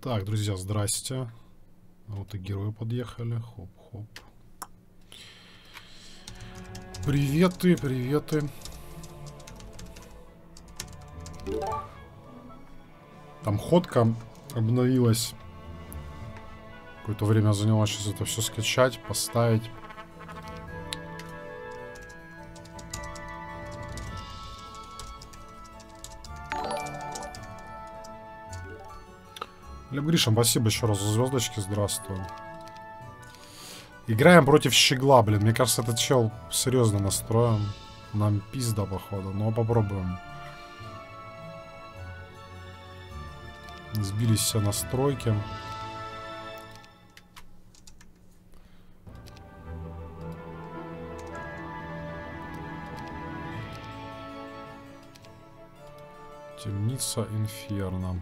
Так, друзья, здрасте. Вот и герои подъехали. Хоп-хоп. Приветы, приветы. Там ходка обновилась. Какое-то время заняло сейчас это все скачать, поставить. Лев Гриша, спасибо еще раз за звездочки, здравствуй. Играем против Щегла, блин. Мне кажется, этот чел серьезно настроен. Нам пизда, походу. Но попробуем. Сбились все настройки. Темница Инферно.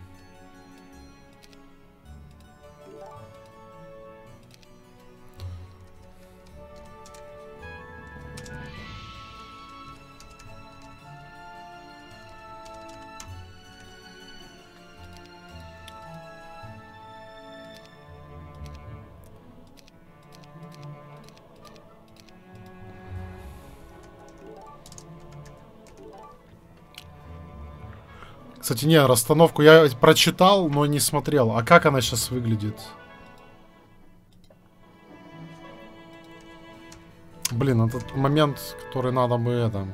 Кстати, не, расстановку я прочитал, но не смотрел. А как она сейчас выглядит? Блин, этот момент, который надо бы это...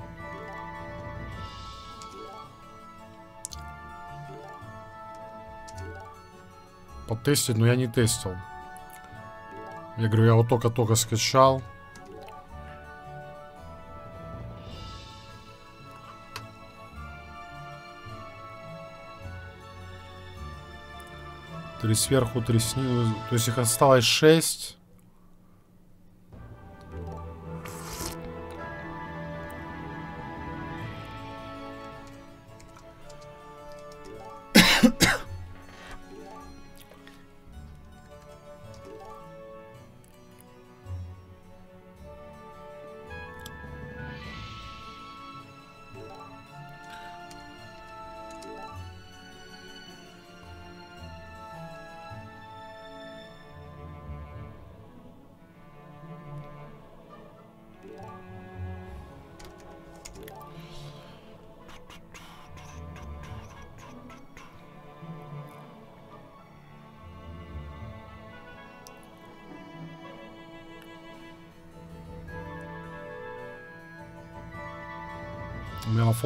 Потестить, но я не тестил. Я говорю, я вот только-только скачал. или сверху три. То есть их осталось 6.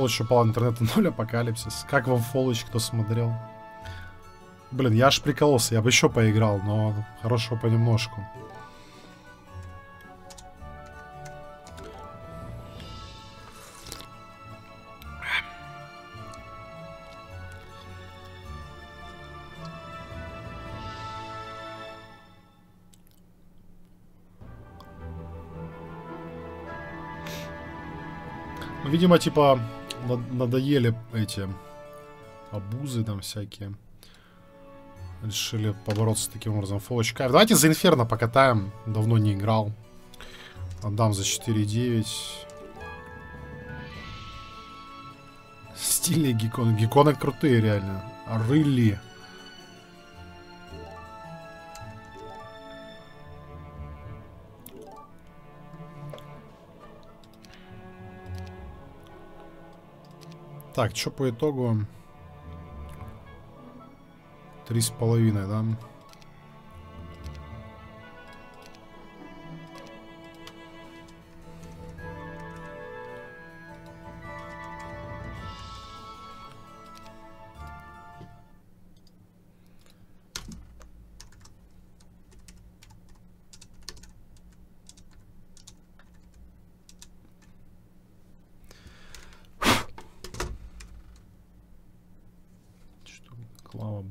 еще упал интернет ноль апокалипсис. Как вам фолыч, кто смотрел? Блин, я аж прикололся, я бы еще поиграл, но хорошего понемножку. Ну, видимо, типа, надоели эти обузы там всякие. Решили побороться таким образом. Фолочь кайф. Давайте за Инферно покатаем. Давно не играл. Отдам за 4.9. Стильные геконы. Геконы крутые, реально. Рыли. Так, что по итогу? Три с половиной, да?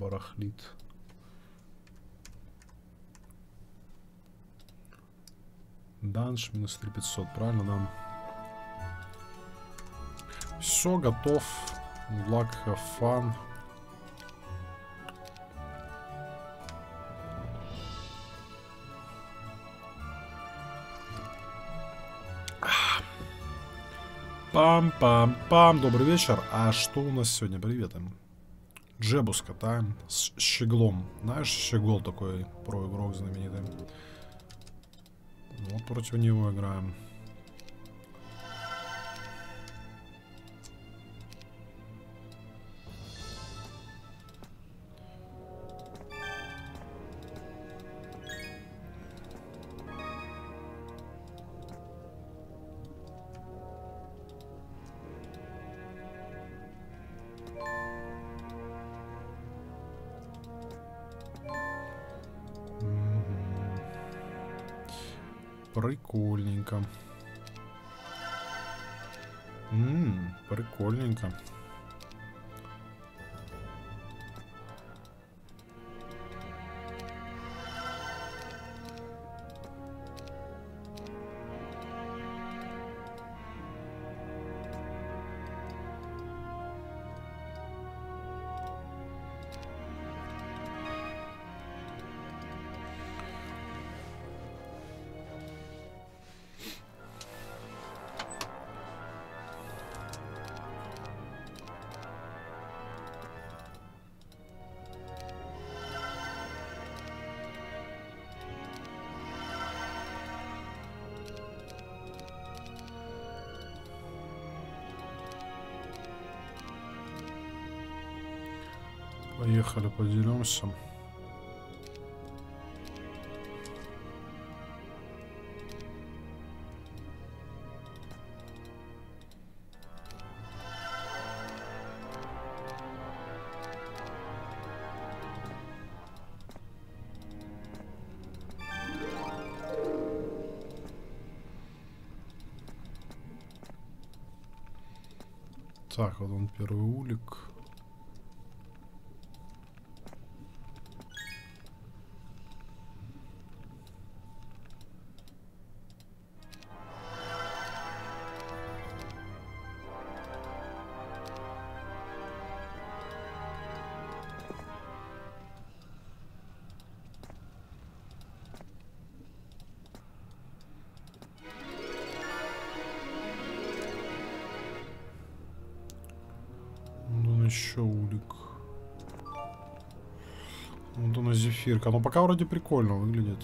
Барахлит. Данж минус 3500, правильно нам? Все, готов. Luck, have fun. Пам-пам-пам. Добрый вечер. А что у нас сегодня? Привет им. Джебу скатаем с щеглом. Знаешь, щегол такой про игрок знаменитый. Вот против него играем. awesome. Зефирка. Но пока вроде прикольно выглядит.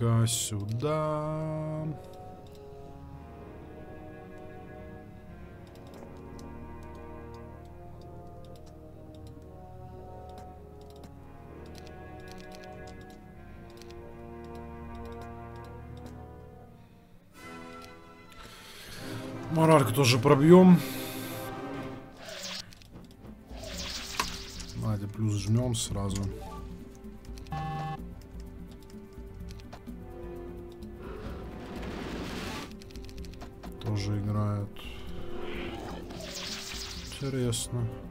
Земелька сюда. Моральку тоже пробьем. Надя, плюс жмем сразу. Интересно.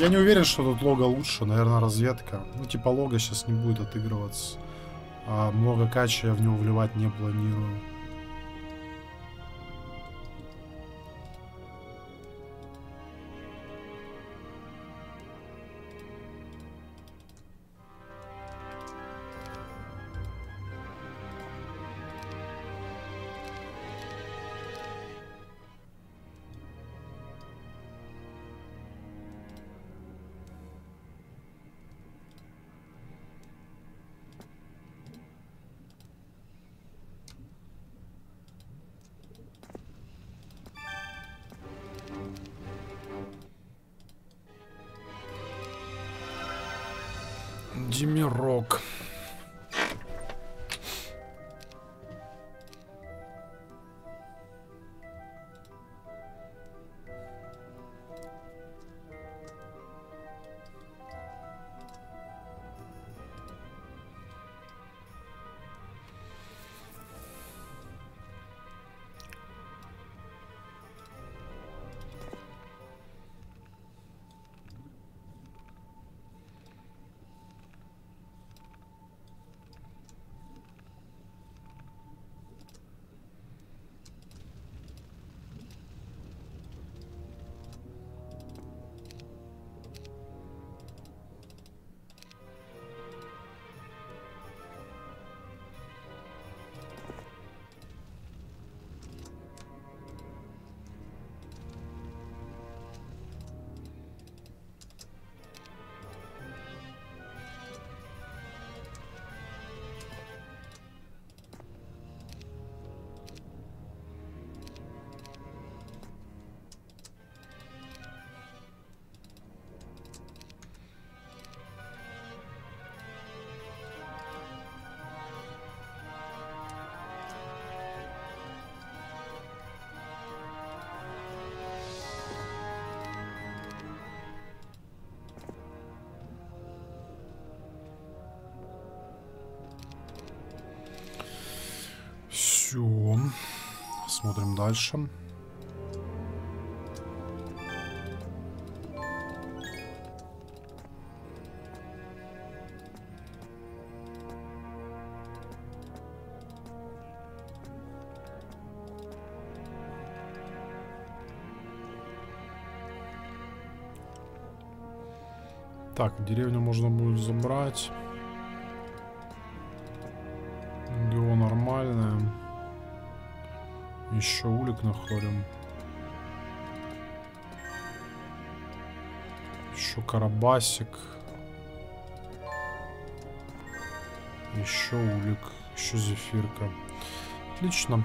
Я не уверен, что тут лого лучше. Наверное, разведка. Ну, типа лого сейчас не будет отыгрываться. А много кача я в него вливать не планирую. Димирок. Дальше. Так, деревню можно будет забрать. Еще улик находим. Еще карабасик. Еще улик. Еще зефирка. Отлично.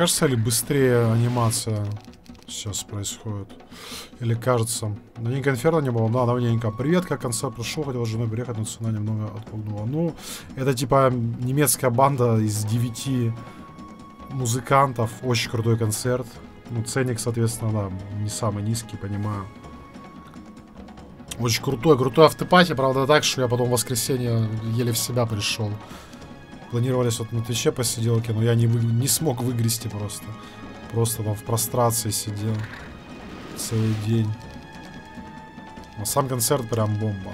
Кажется, или быстрее анимация сейчас происходит. Или кажется. Давненько инферно не было. Да, давненько. Привет, как концерт прошел. Хотел с женой приехать, но цена немного отпугнула. Ну, это типа немецкая банда из девяти музыкантов. Очень крутой концерт. Ну, ценник, соответственно, да, не самый низкий, понимаю. Очень крутой, крутой автопати, правда, так, что я потом в воскресенье еле в себя пришел. Планировались вот на Твиче посиделки, но я не, вы, не смог выгрести просто. Просто там в прострации сидел целый день. Но сам концерт прям бомба.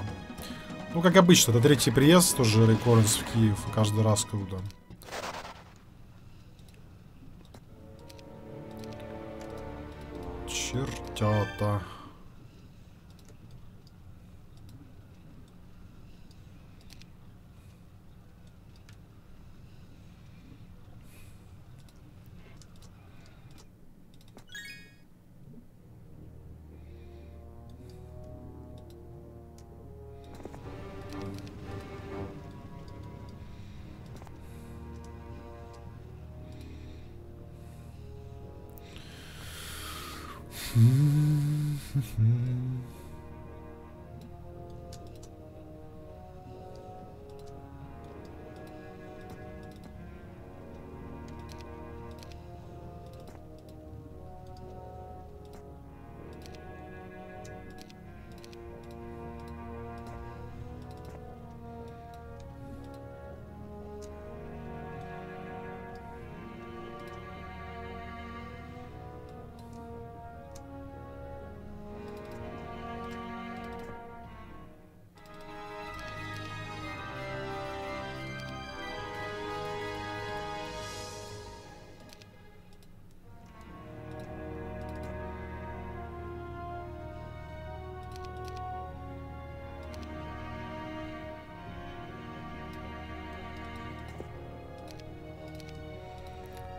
Ну, как обычно, это третий приезд тоже Рейкорнс в Киев. Каждый раз круто. Чертята.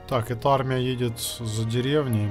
Так, эта армия едет за деревней.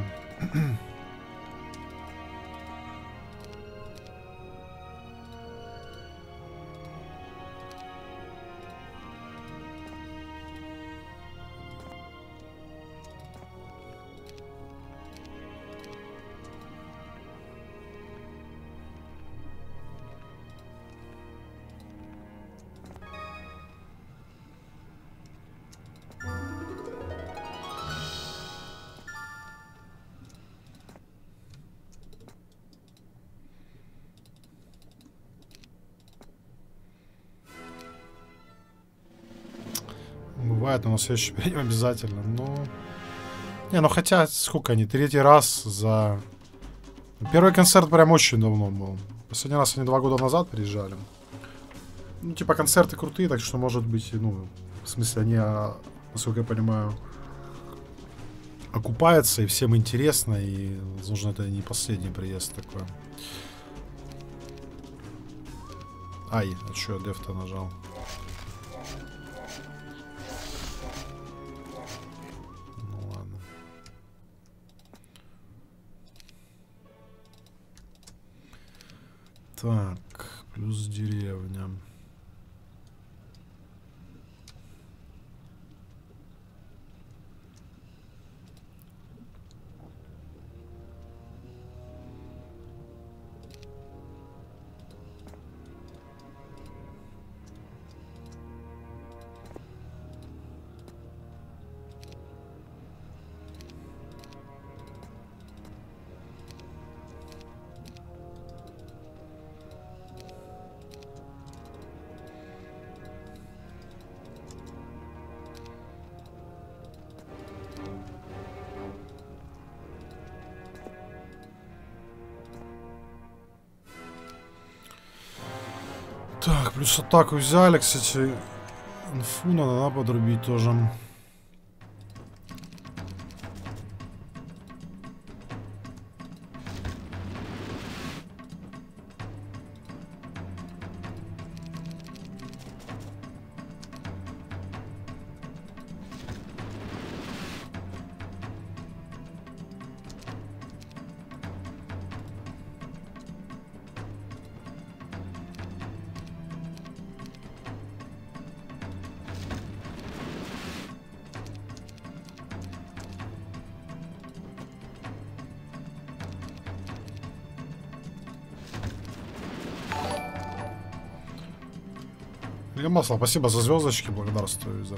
На следующий перейдем обязательно. Но... Не, ну хотя, сколько они? Третий раз за... Первый концерт прям очень давно был. Последний раз они два года назад приезжали. Ну, типа, концерты крутые, так что, может быть, ну, в смысле, они, а, насколько я понимаю, окупаются, и всем интересно, и, возможно, это не последний приезд такой. Ай, а что я деф-то нажал? Так, атаку взяли, кстати. Инфу надо, подрубить тоже. Масло, спасибо за звездочки, благодарствую за.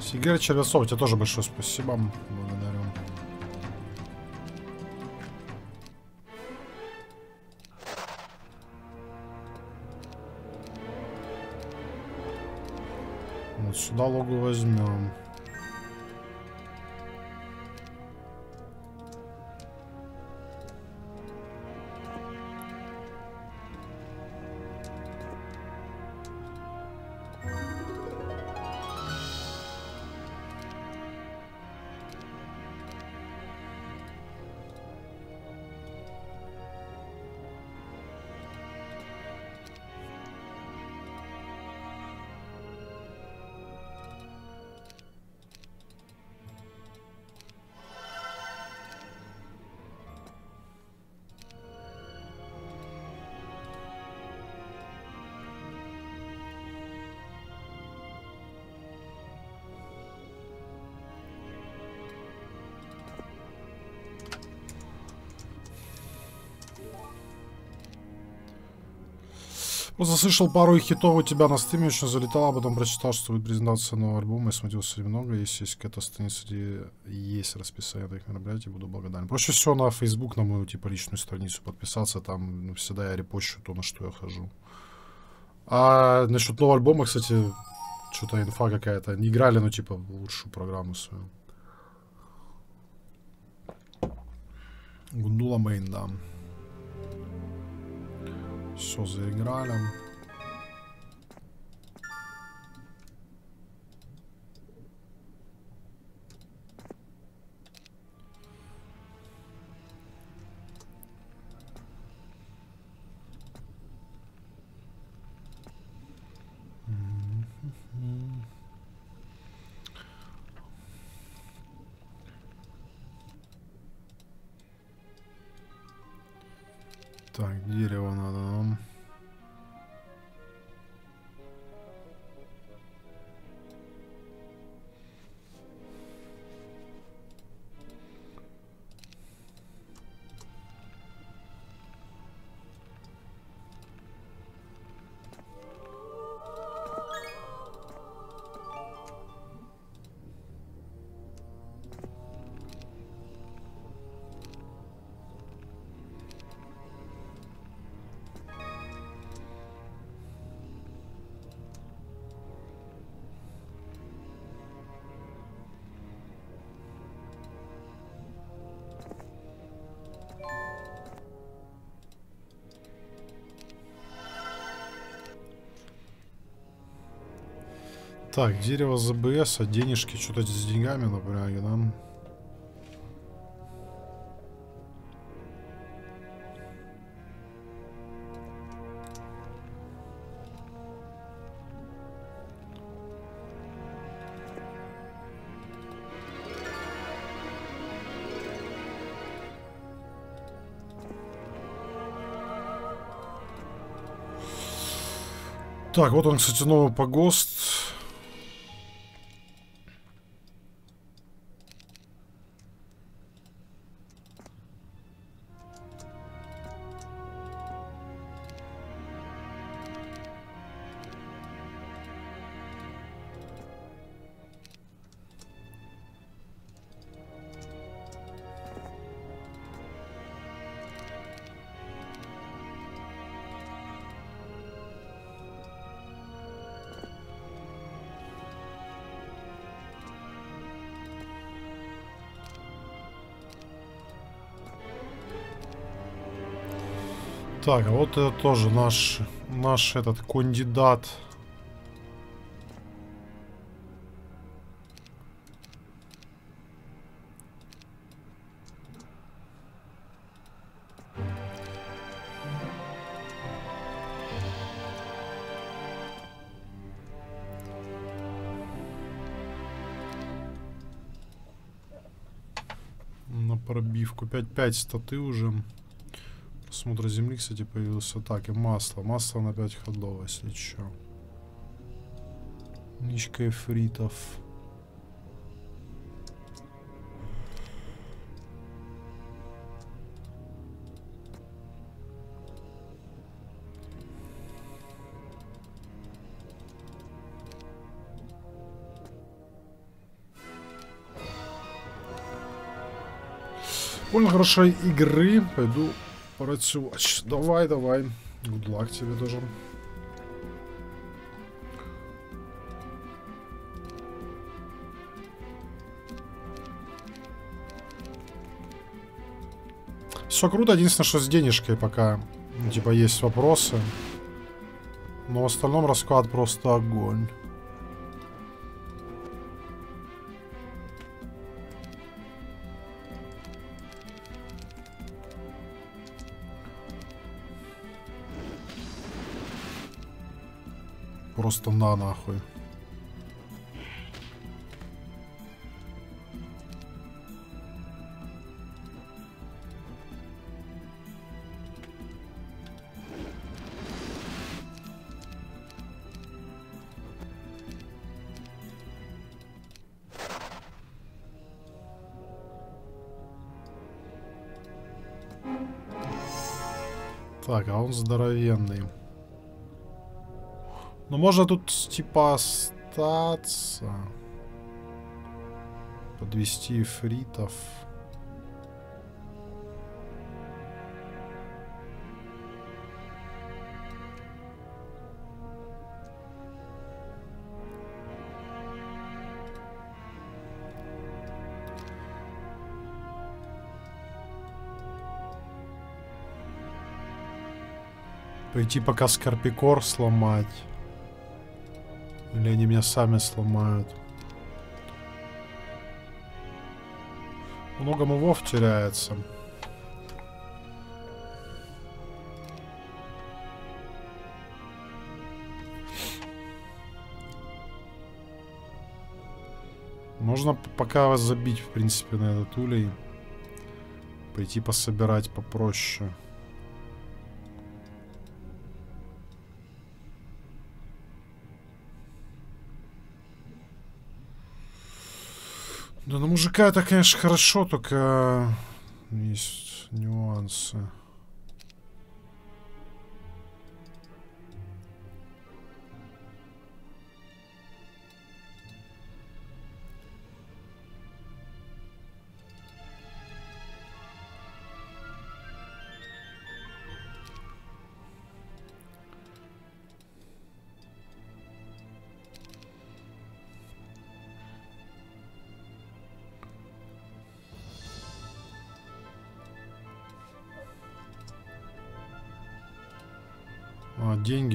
Сигер Червесов, тебе тоже большое спасибо. Благодарю. Вот возьмем. Заслышал пару хитов у тебя на стриме, очень залетал, а потом прочитал, что будет презентация нового альбома, и смотрелся немного. Если есть какая-то страница, где есть расписание таких мероприятий, буду благодарен. Проще всего на Facebook, на мою, типа, личную страницу подписаться, там ну, всегда я репощу то, на что я хожу. А насчет нового альбома, кстати, что-то инфа какая-то. Не играли, ну, типа, лучшую программу свою. Гундула Мейн, да. Все заиграли. Так, Так, дерево ЗБС, а денежки что-то с деньгами напряги, да? Так, вот он, кстати, новый погост. Так, а вот это тоже наш, наш этот кандидат. На пробивку 5-5 статы уже. Смотр земли, кстати, появился. Так, и масло. Масло на 5 ходов, если что. Ничка эфритов. Больно хорошей игры. Пойду працювати. Давай, давай. Luck тебе тоже. Все круто, единственное, что с денежкой пока, типа, есть вопросы. Но в остальном расклад просто огонь. Просто на нахуй. Так, а он здоровенный. Ну, можно тут, типа, остаться. Подвести фритов. Пойти пока Скорпикор сломать. Или они меня сами сломают. Много мувов теряется. Можно пока вас забить, в принципе, на этот улей. Пойти пособирать попроще. Мужика это, конечно, хорошо, только есть нюансы.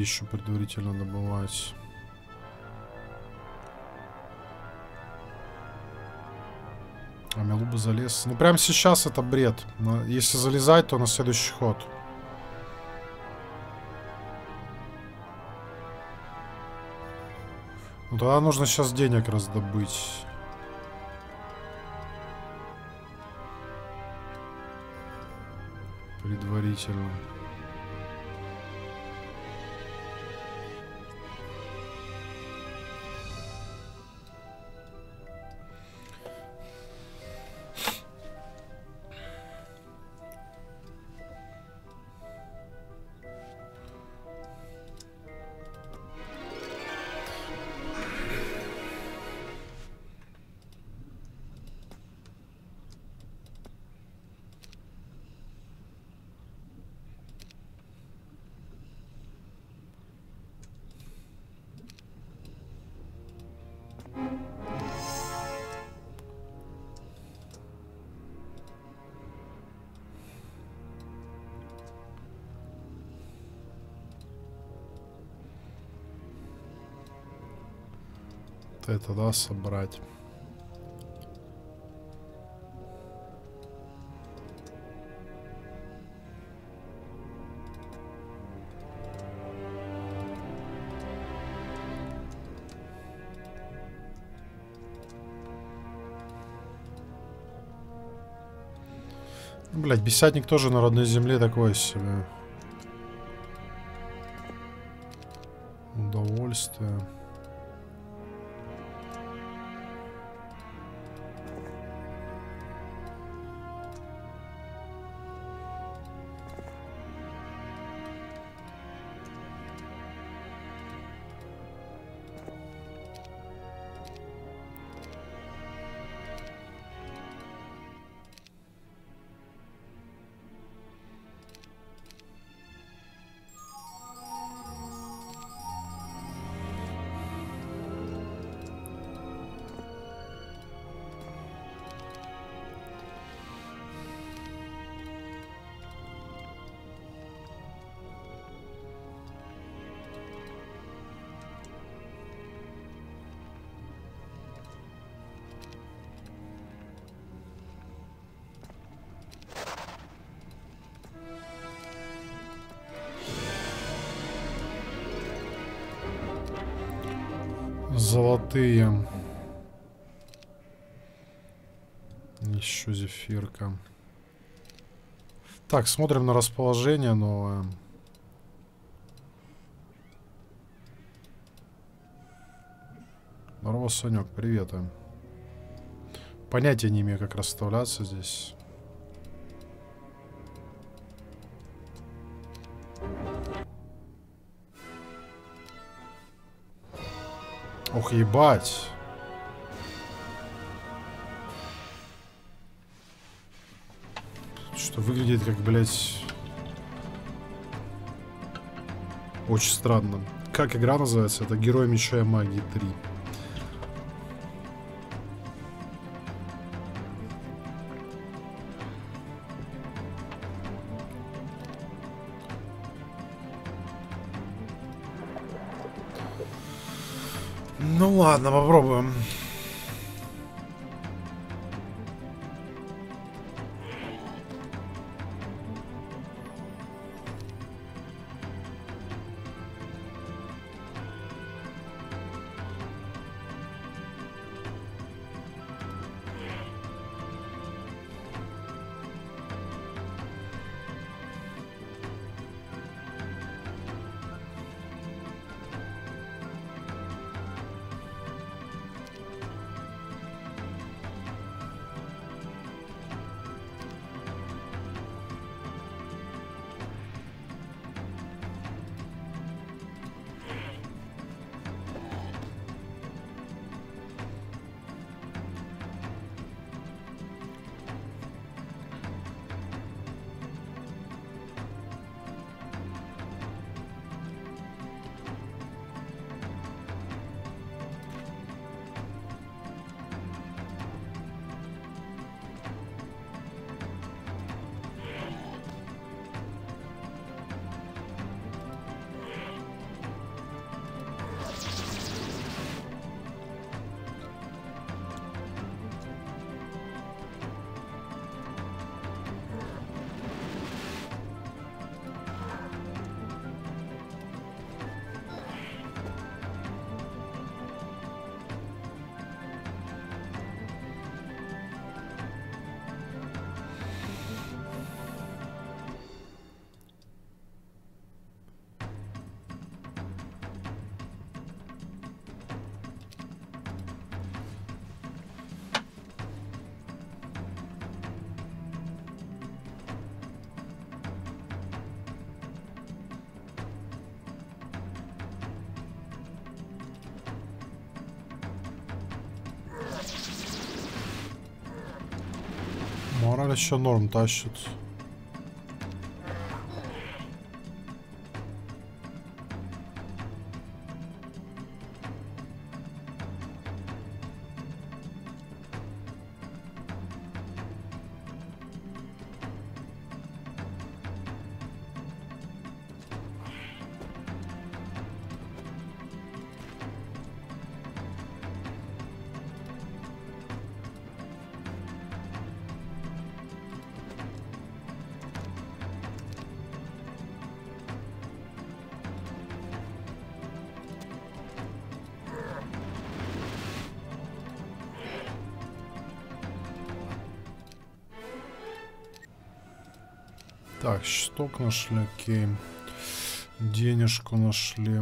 Еще предварительно добывать. А Мелуба залез. Ну, прямо сейчас это бред. Но если залезать, то на следующий ход. Ну, тогда нужно сейчас денег раздобыть. Предварительно. Это, да, собрать. Блять, бесятник тоже на родной земле такое себе. Золотые. Еще зефирка. Так, смотрим на расположение новое. Здорово, Санек, привет. Понятия не имею, как расставляться здесь. Ух, ебать. Что выглядит как, блядь... Очень странно. Как игра называется? Это Герой Меча и Магии 3. Ладно, попробуем. Еще норм тащит. Штук нашли, окей. Денежку нашли.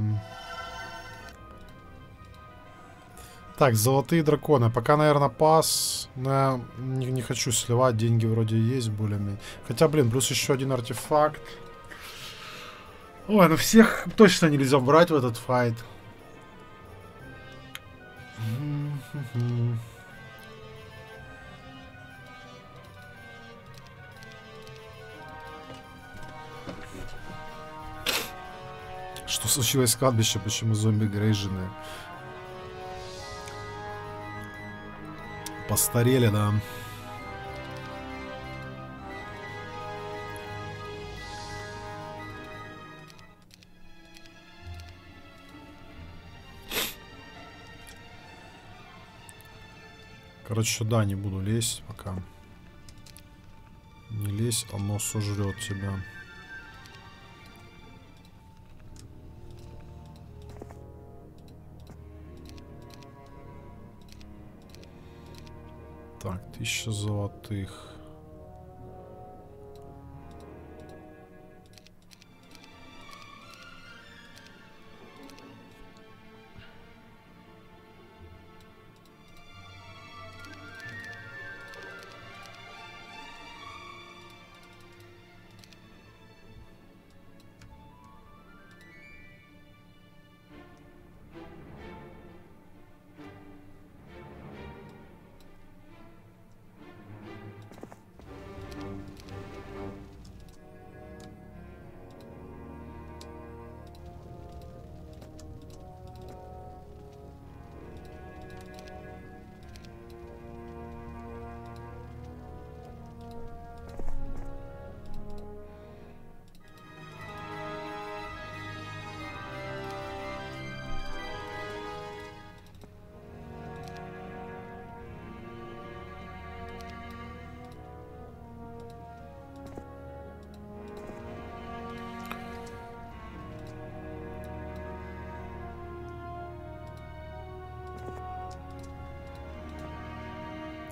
Так, золотые драконы. Пока, наверное, пас. Но я не, не хочу сливать. Деньги вроде есть более-менее. Хотя, блин, плюс еще один артефакт. Ой, ну всех точно нельзя брать в этот файт. Что случилось с кладбищем? Почему зомби грейжены? Постарели, да. Короче, сюда не буду лезть пока. Не лезь, оно сожрет тебя. Тысяча золотых.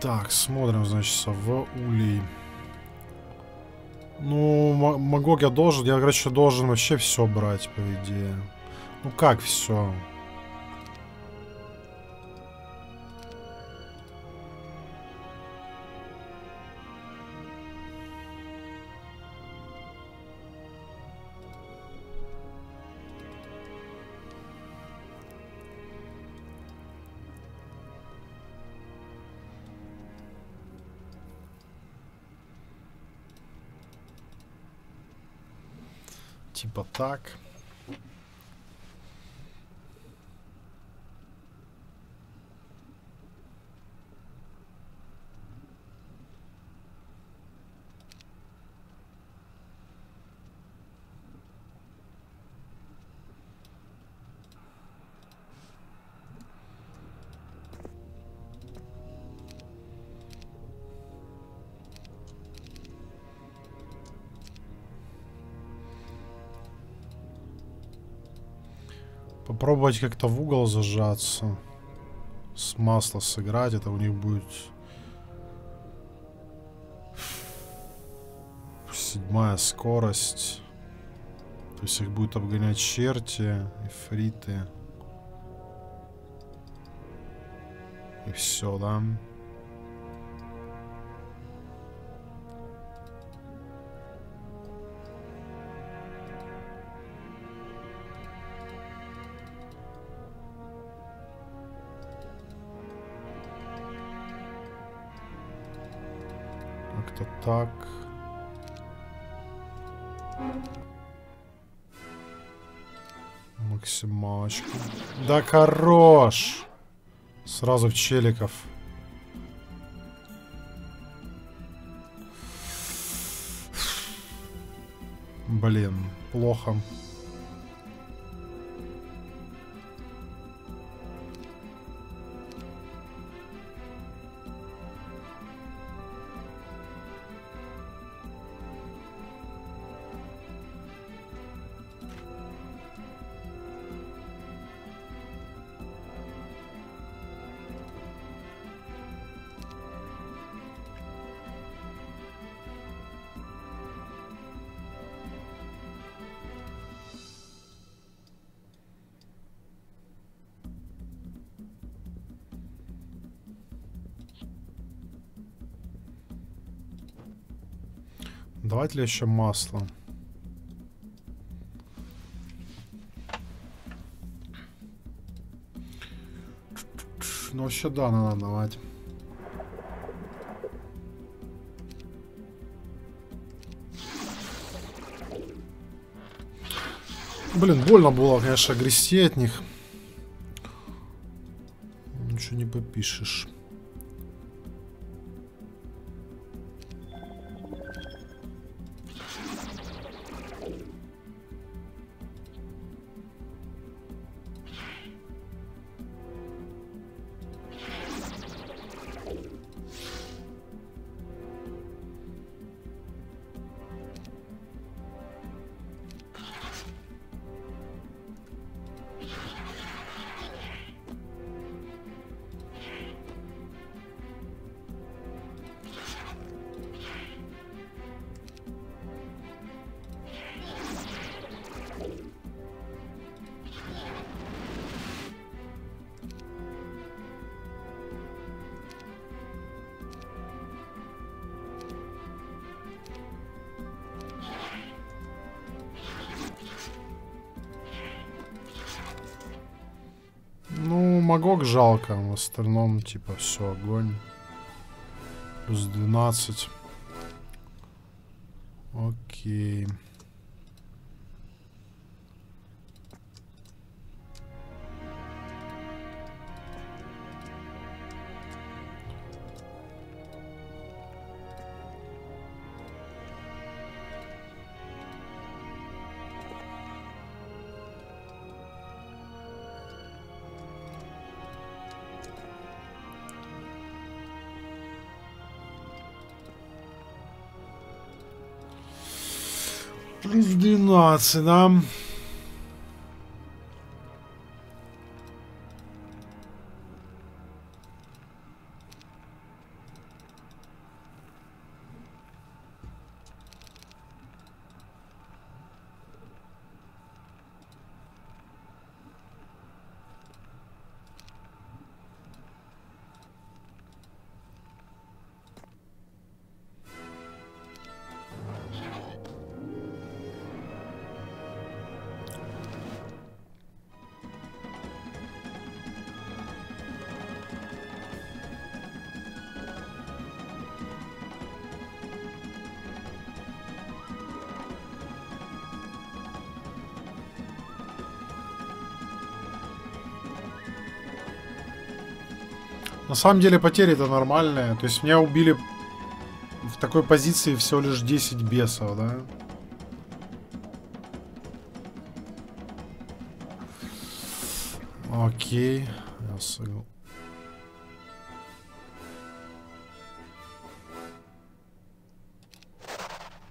Так, смотрим, значит, в улей. Ну, Магог я должен, я, короче, должен вообще все брать, по идее. Ну как все? Типа Попробовать как-то в угол зажаться. С масла сыграть. Это у них будет... Седьмая скорость. То есть их будет обгонять черти, эфриты. И все, да? Так. Максималочку. Да хорош! Сразу в челиков. Блин, плохо. Давать ли еще масло? Ну, вообще, да, надо давать. Блин, больно было, конечно, грести от них. Ничего не попишешь. Магог жалко, в остальном типа все, огонь. Плюс 12. Окей. Плюс մասնամ самом деле потери это нормальные. То есть меня убили в такой позиции всего лишь 10 бесов, да? Окей. Я согласен.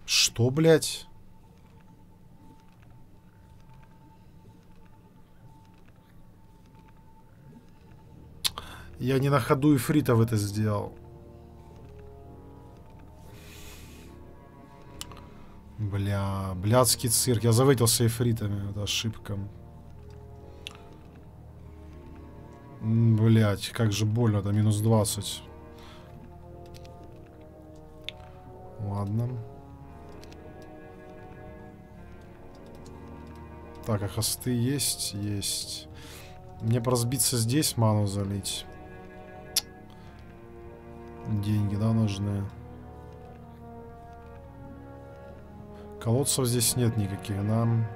Что, блядь? Я не на ходу ифритов это сделал. Бля, блядский цирк. Я заветился ифритами. Это ошибка. Блять, как же больно, это минус 20. Ладно. Так, а хосты есть? Есть. Мне разбиться здесь ману залить. Деньги, да, нужны? Колодцев здесь нет никаких, нам...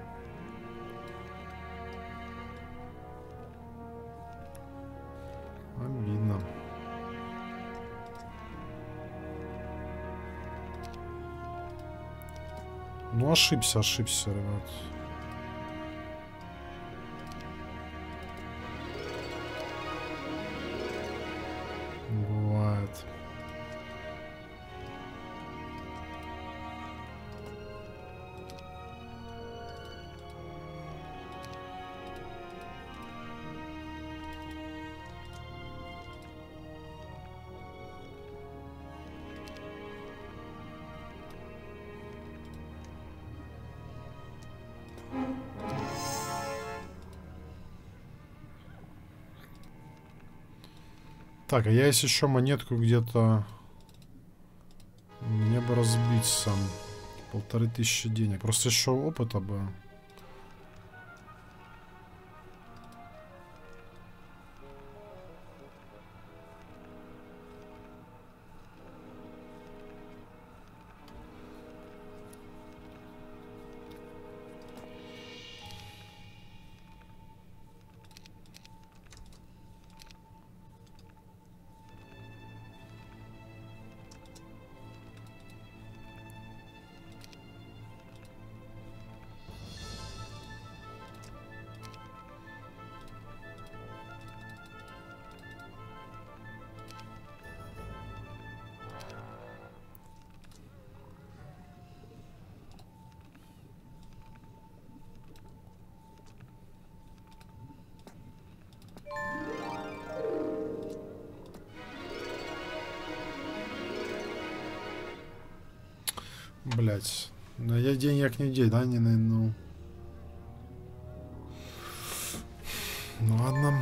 Обидно. Ну, ошибся, ошибся, ребят. Так, а я есть еще монетку где-то... Мне бы разбить сам. Полторы тысячи денег. Просто еще опыта бы. Блять. Ну я денег не день, да, не ну. Ну ладно.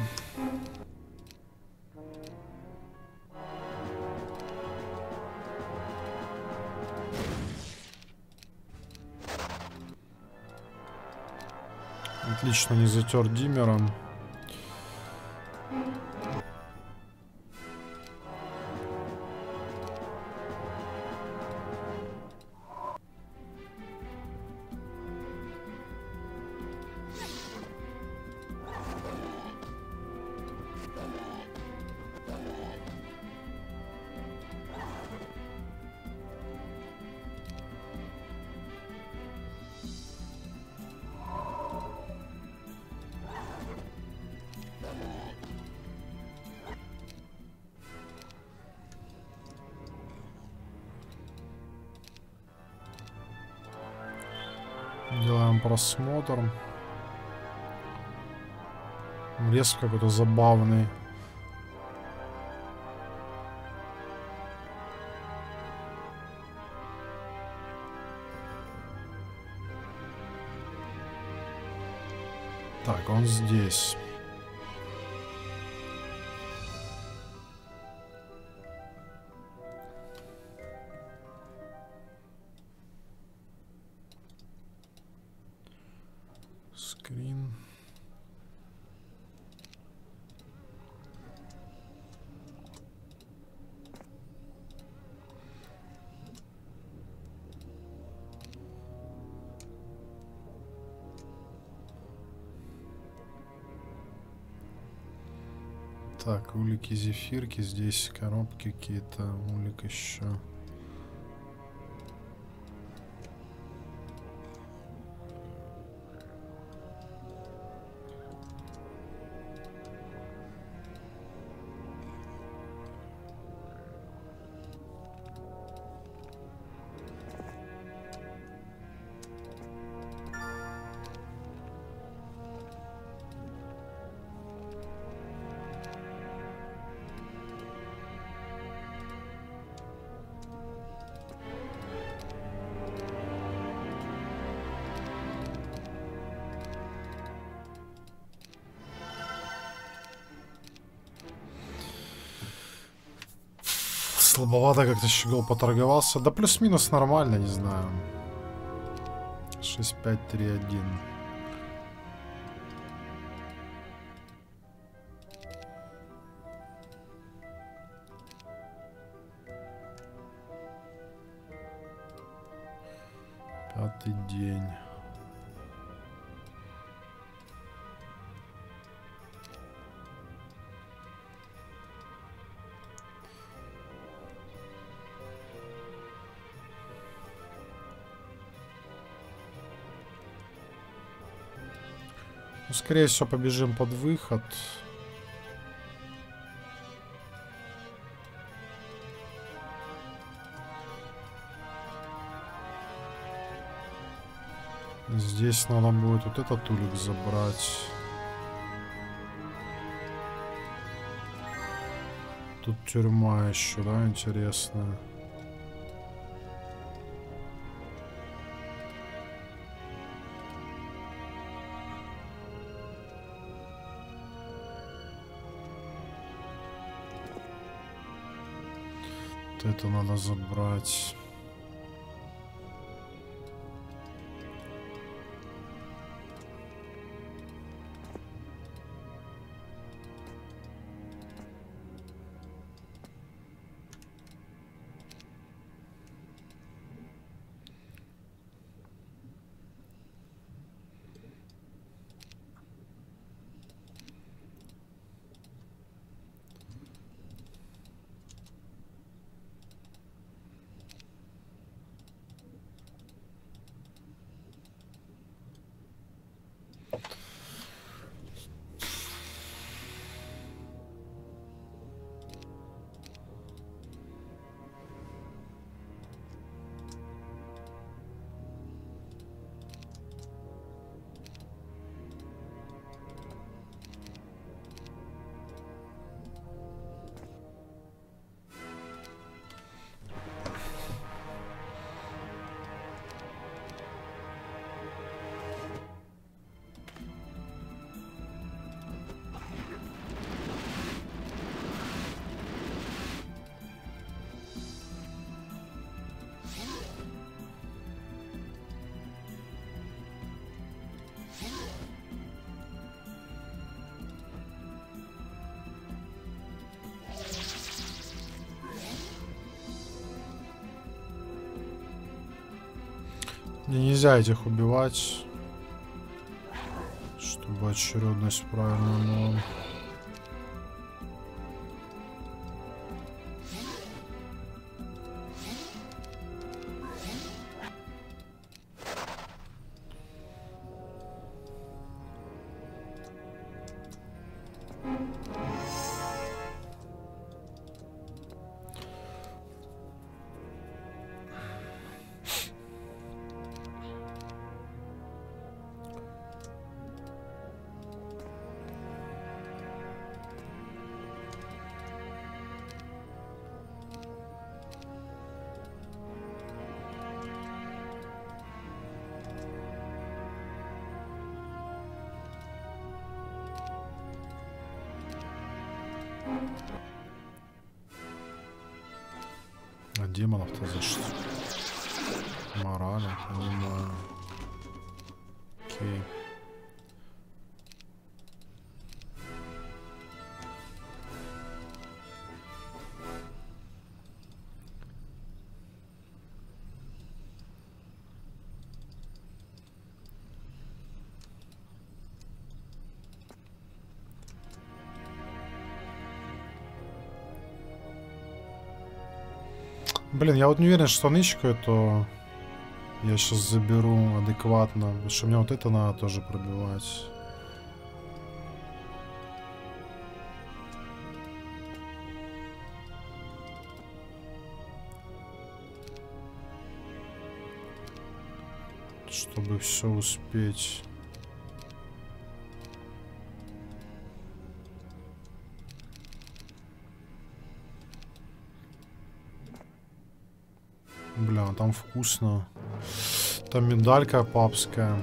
Отлично, не затер димером. Просмотр. Лес какой-то забавный. Так, он здесь. Улики зефирки, здесь коробки какие-то, улик еще. Ладно, как-то щегол поторговался. Да плюс-минус нормально, не знаю. 6, 5, 3, 1. Скорее всего, побежим под выход. Здесь надо будет вот этот улик забрать. Тут тюрьма еще, да, интересная. Это надо забрать. Мне нельзя этих убивать, чтобы очередность правильно, но... Блин, я вот не уверен, что нычку это я сейчас заберу адекватно. Потому что мне вот это надо тоже пробивать. Чтобы все успеть. Там вкусно. Там медалька папская.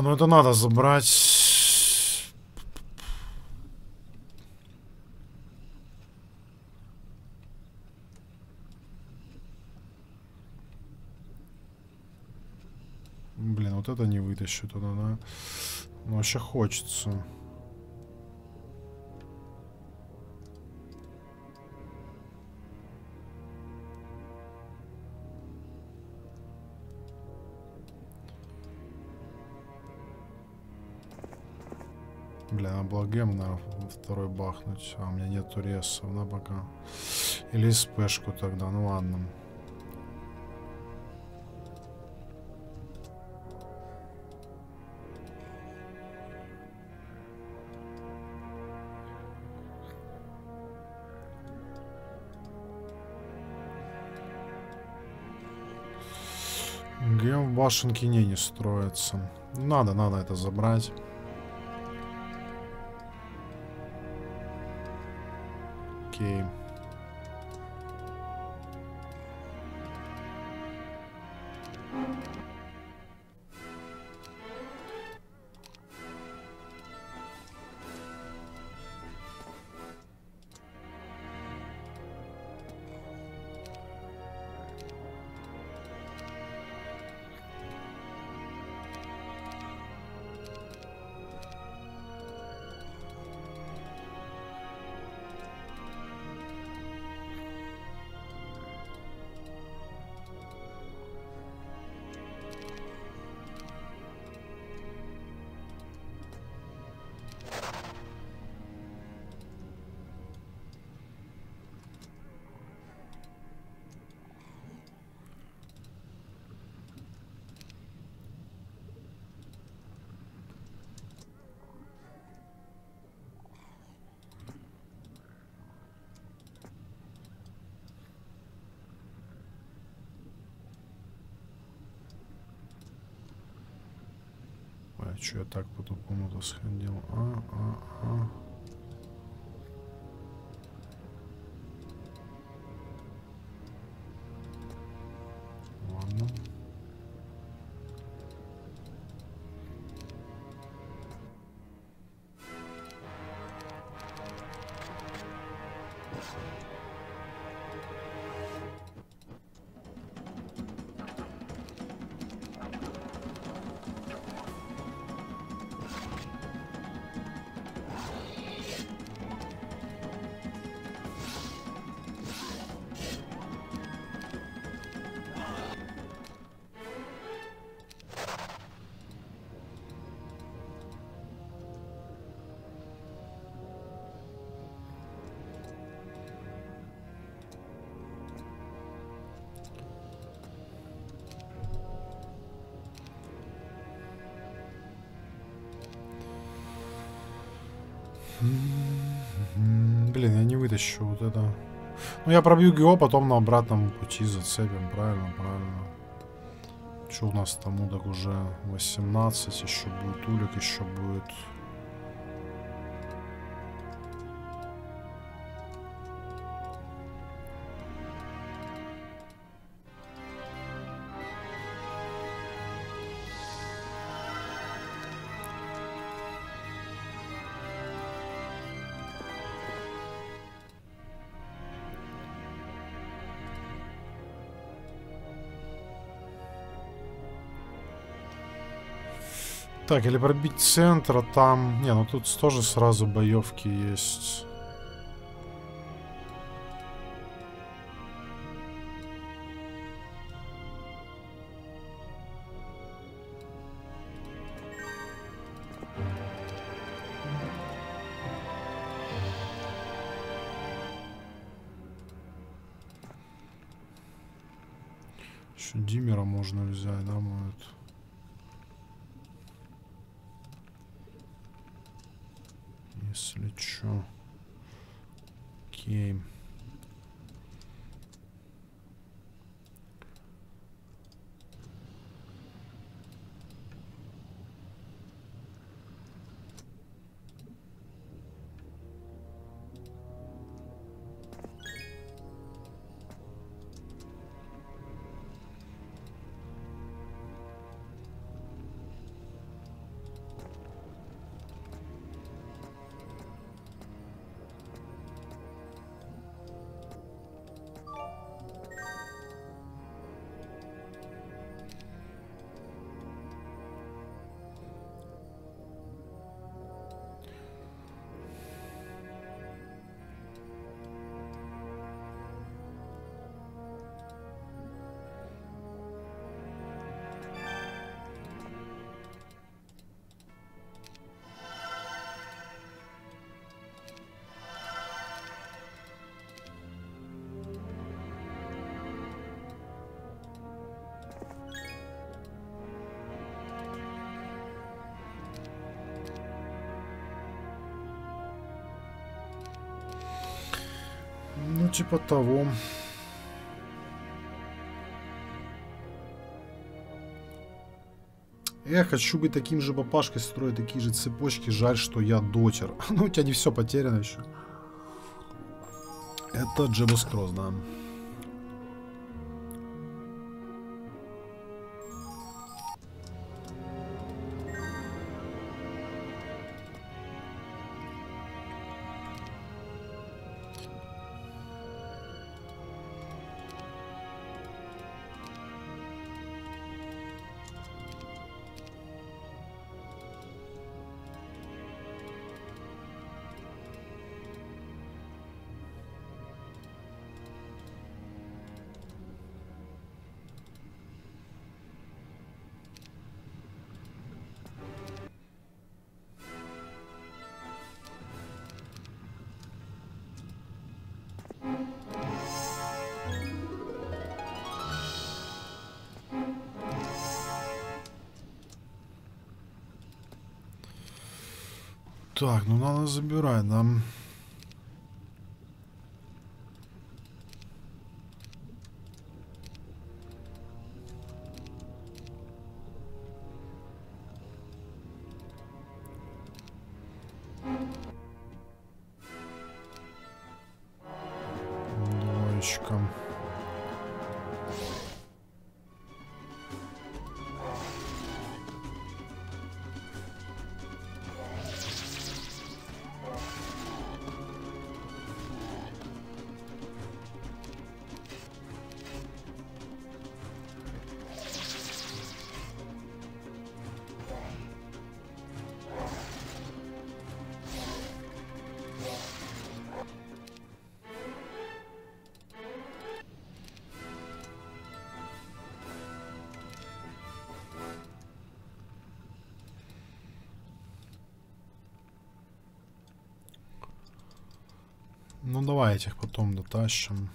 Не, ну это надо забрать. Блин, вот это не вытащу туда, да? Ну, вообще хочется. Бля, на благем на второй бахнуть. А у меня нету ресов на пока. Или спешку тогда, ну ладно. Гем в башенке не, не строится. Надо, надо это забрать. Сходил? А, а, а. Вытащу вот это. Ну, я пробью ГО, потом на обратном пути зацепим. Правильно, правильно. Что у нас там удок уже 18, еще будет улик, еще будет... Так, или пробить центр, а там... Не, ну тут тоже сразу боевки есть. Типа того. Я хочу быть таким же папашкой, строить такие же цепочки. Жаль, что я дотер. ну, у тебя не все потеряно еще. Это Джебус Кросс, да. Так, ну надо забирать нам. Ну давай этих потом дотащим.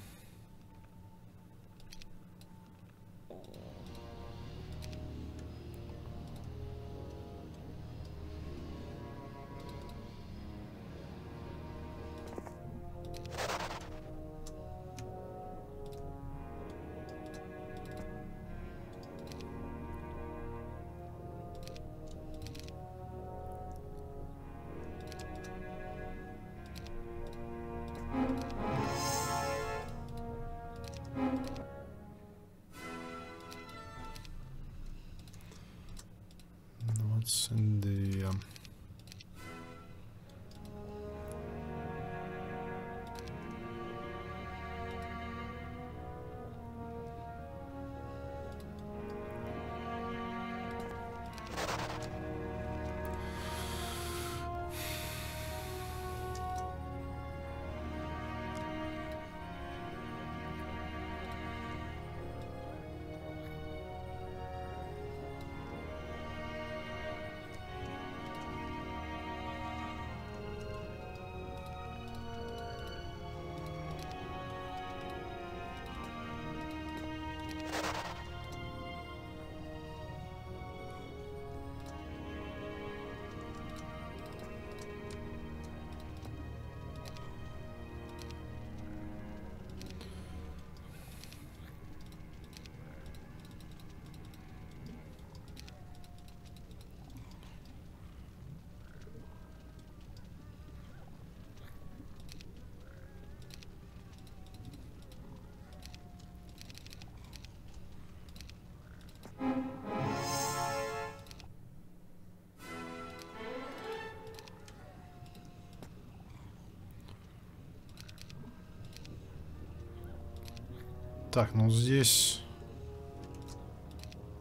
Так, ну здесь...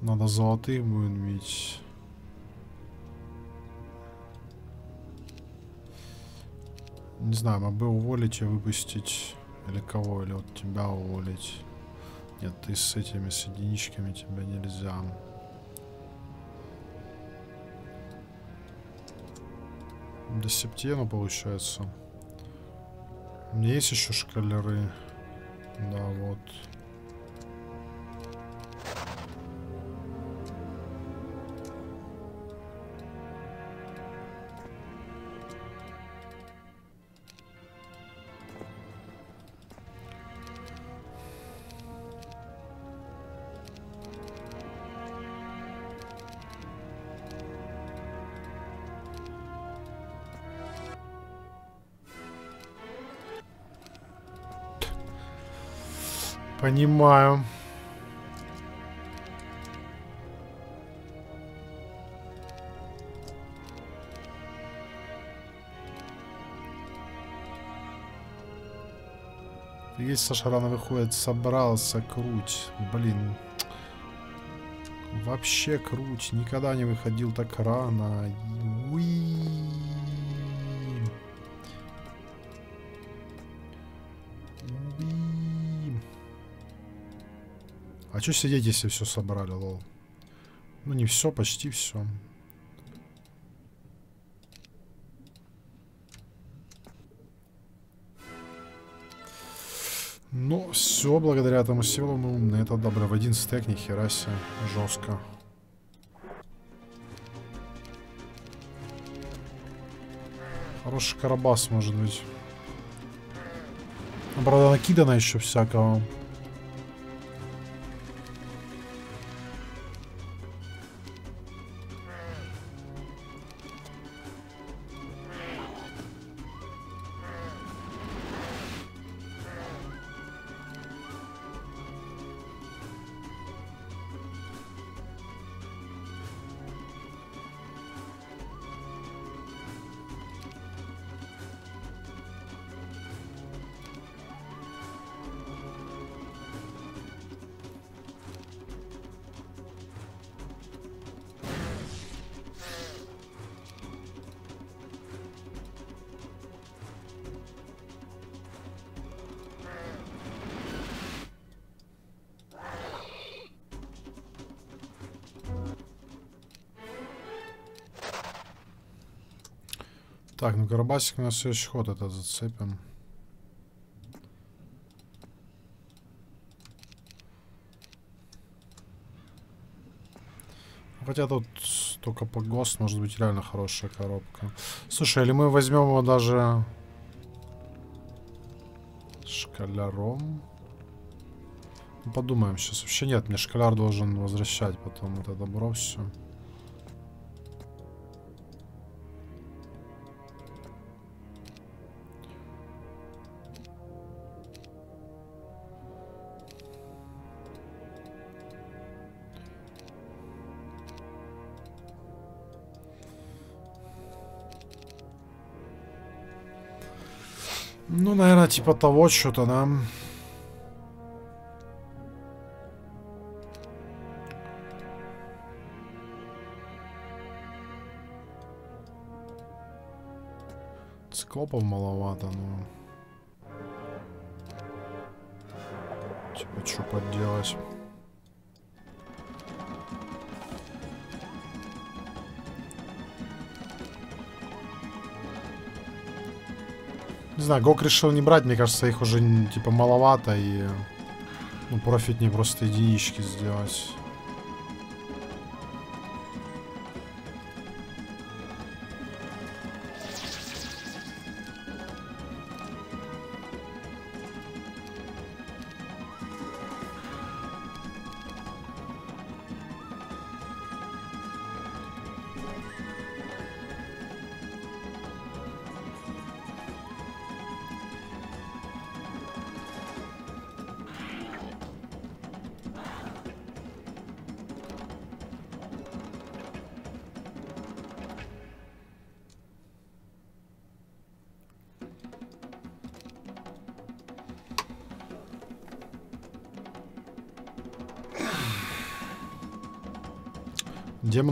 Надо золотых будет бить. Не знаю, могу уволить и выпустить. Или кого, или вот тебя уволить. Нет, ты с этими, с единичками тебя нельзя. До септена получается. У меня есть еще шкалеры. Да, вот. Понимаю. Есть Саша рано выходит, собрался, круть. Блин. Вообще круть. Никогда не выходил так рано. Уи. Что сидеть, если все собрали, лол? Ну, не все, почти все. Ну, все, благодаря этому силу мы умные. Это добро. В один стек, нихера себе. Жестко. Хороший карабас, может быть. Правда, накидано еще всякого. Карабасик на следующий ход это зацепим. Хотя тут только по ГОСТ может быть реально хорошая коробка. Слушай, или мы возьмем его даже шкаляром? Ну, подумаем сейчас. Вообще нет, мне шкаляр должен возвращать потом это добро все. Типа того что-то, да. Циклопов маловато, но... Типа, что подделать? Не знаю, Гок решил не брать, мне кажется, их уже типа маловато и ну, профитнее просто единички сделать.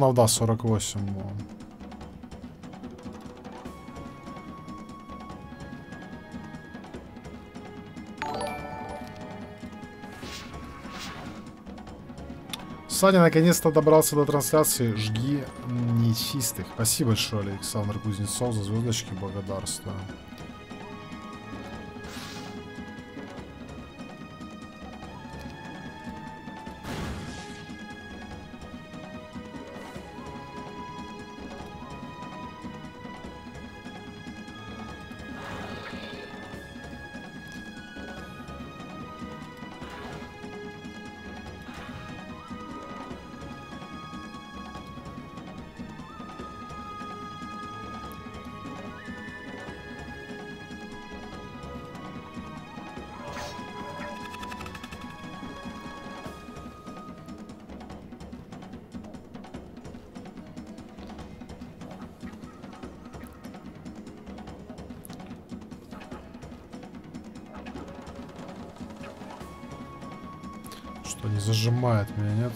Демонов, да, 48. во. Саня наконец-то добрался до трансляции. Жги нечистых. Спасибо большое, Александр Кузнецов, за звездочки. Благодарствую. Не зажимает меня, нет?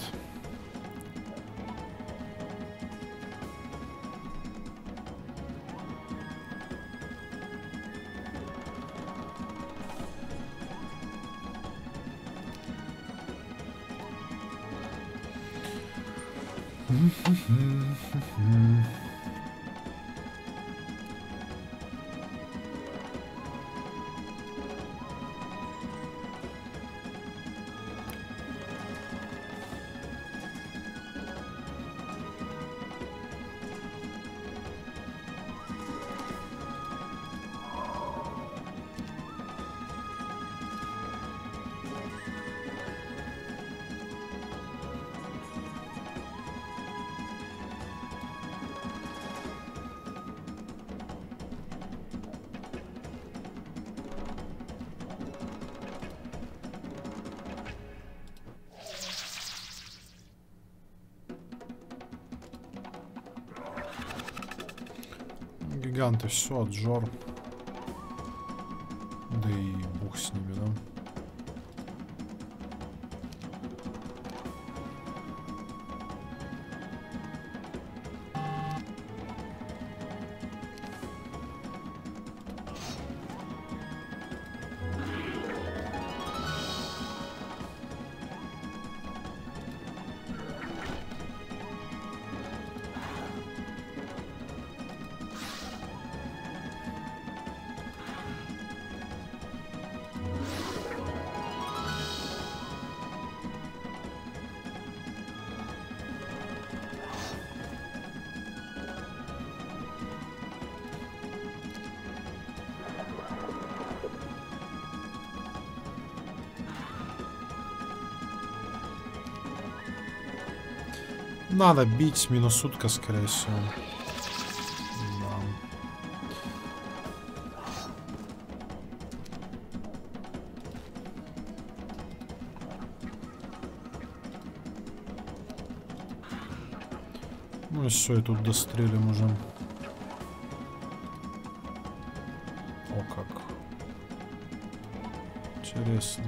Гиганты, все, Джор. Надо бить минусутка, скорее всего. Ну и все, и тут дострелим уже. О как. Интересно.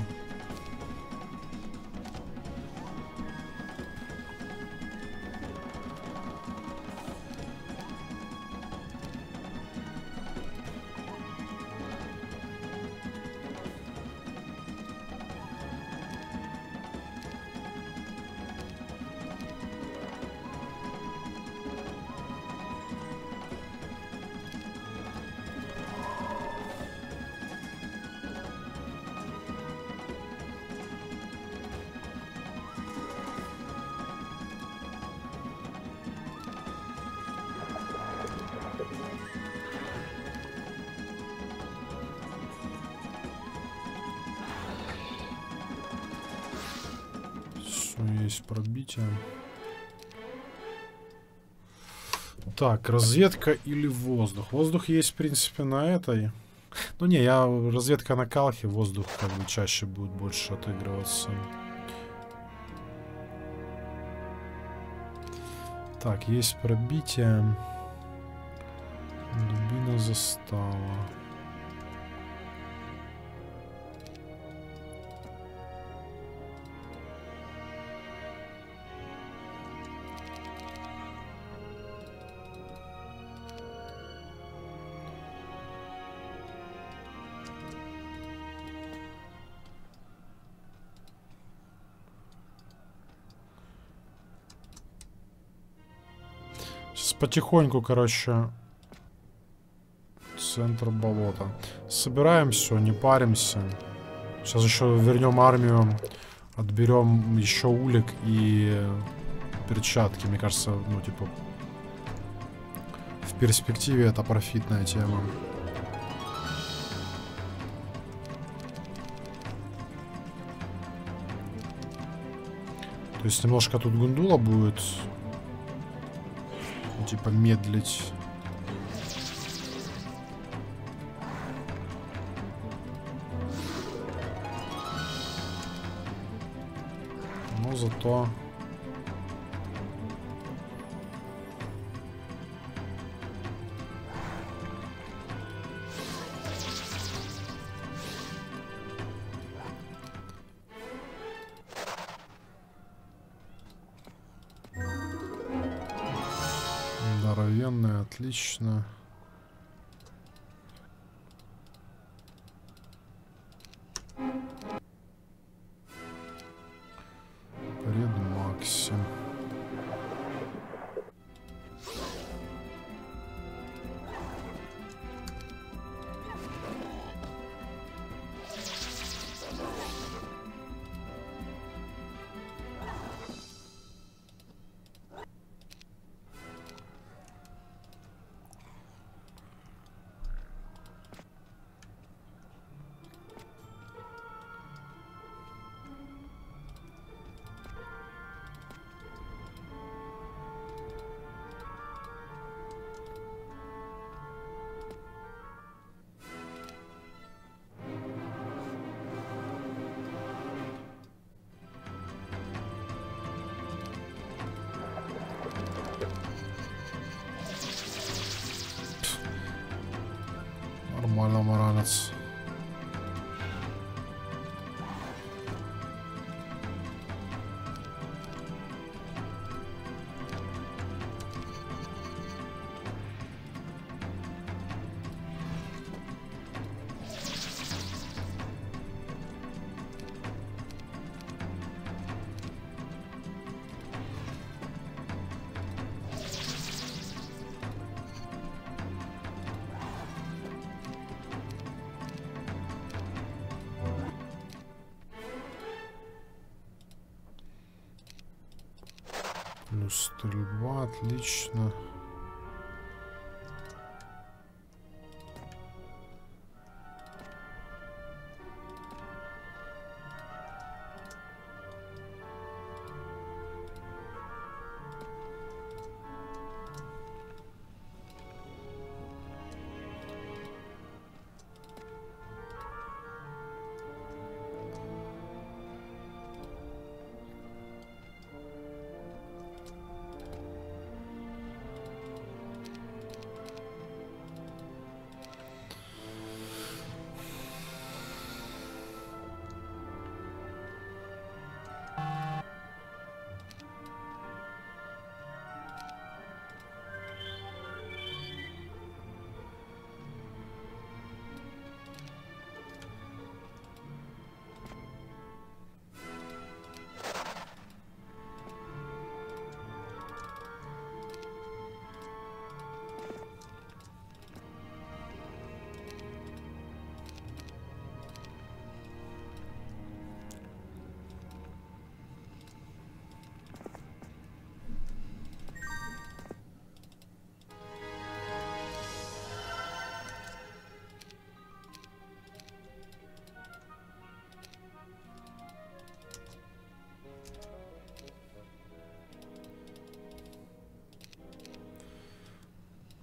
Так, разведка или воздух? Воздух есть, в принципе, на этой. Ну не, я разведка на Калхе, воздух как бы чаще будет больше отыгрываться. Так, есть пробитие. Дубина застава. Потихоньку, короче, центр болота. Собираем все, не паримся. Сейчас еще вернем армию, отберем еще улик и перчатки. Мне кажется, ну, типа, в перспективе это профитная тема. То есть немножко тут гундула будет, типа, медлить. Но зато отлично. Стрельба, отлично.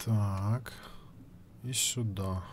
Так. И сюда.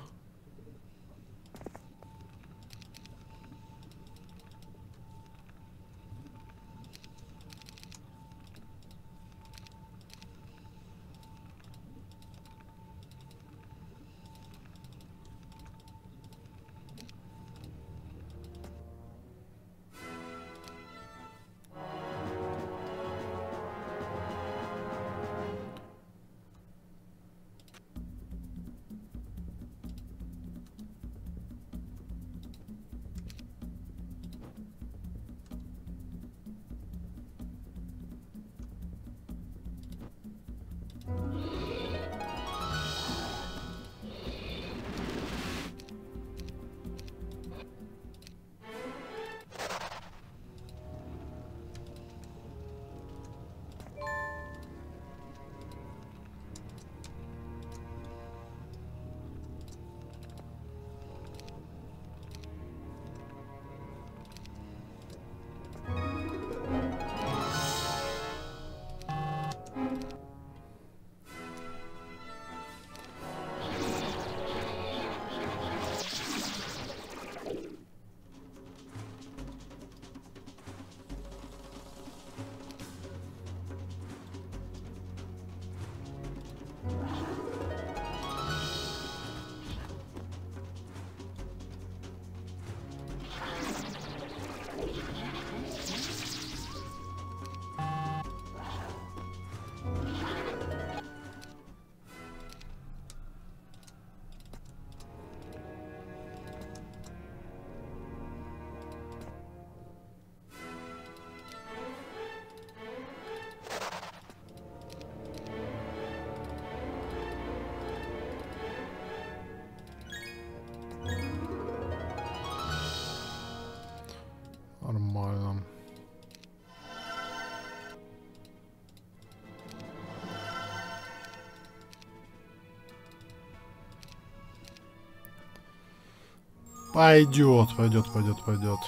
Пойдет, пойдет, пойдет, пойдет.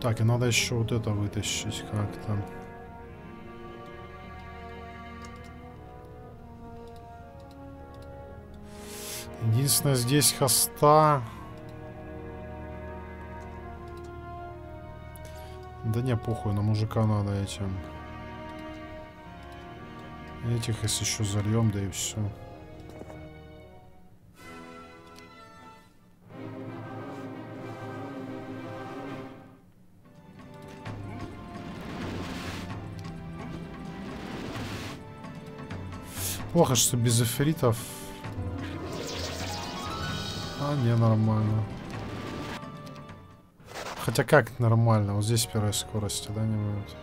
Так, и надо еще вот это вытащить как-то. Единственное, здесь хоста... Да не, похуй, на мужика надо этим. Этих, если еще зальем, да и все. Плохо, что без эфритов. А, не, нормально. Хотя как нормально? Вот здесь первая скорость, да, не будет?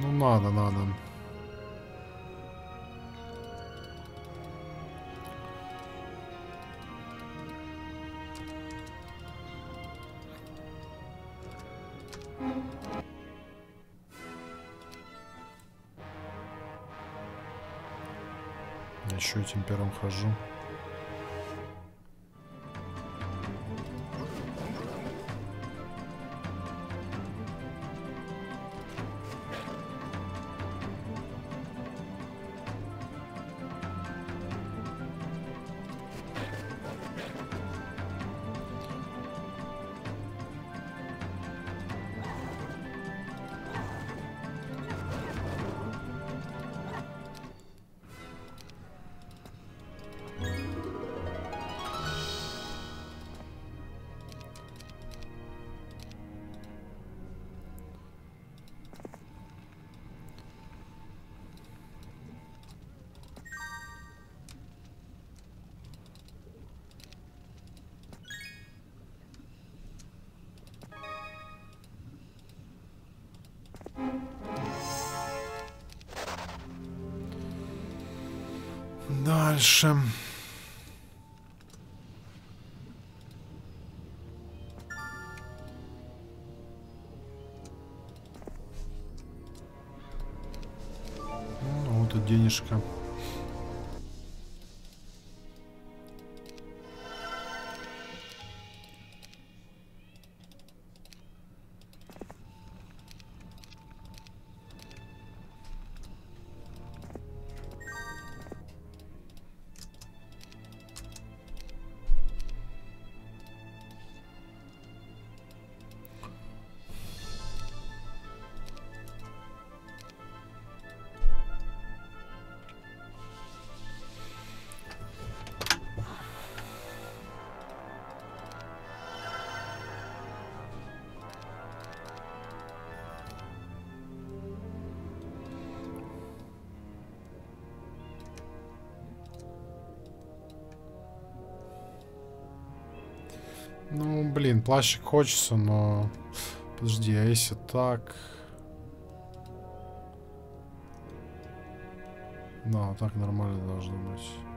Ну, надо, надо. Еще этим первым хожу. Дальше. Ну, вот и денежка. Блин, плащик хочется, но... Подожди, а если так... Да, так нормально должно быть.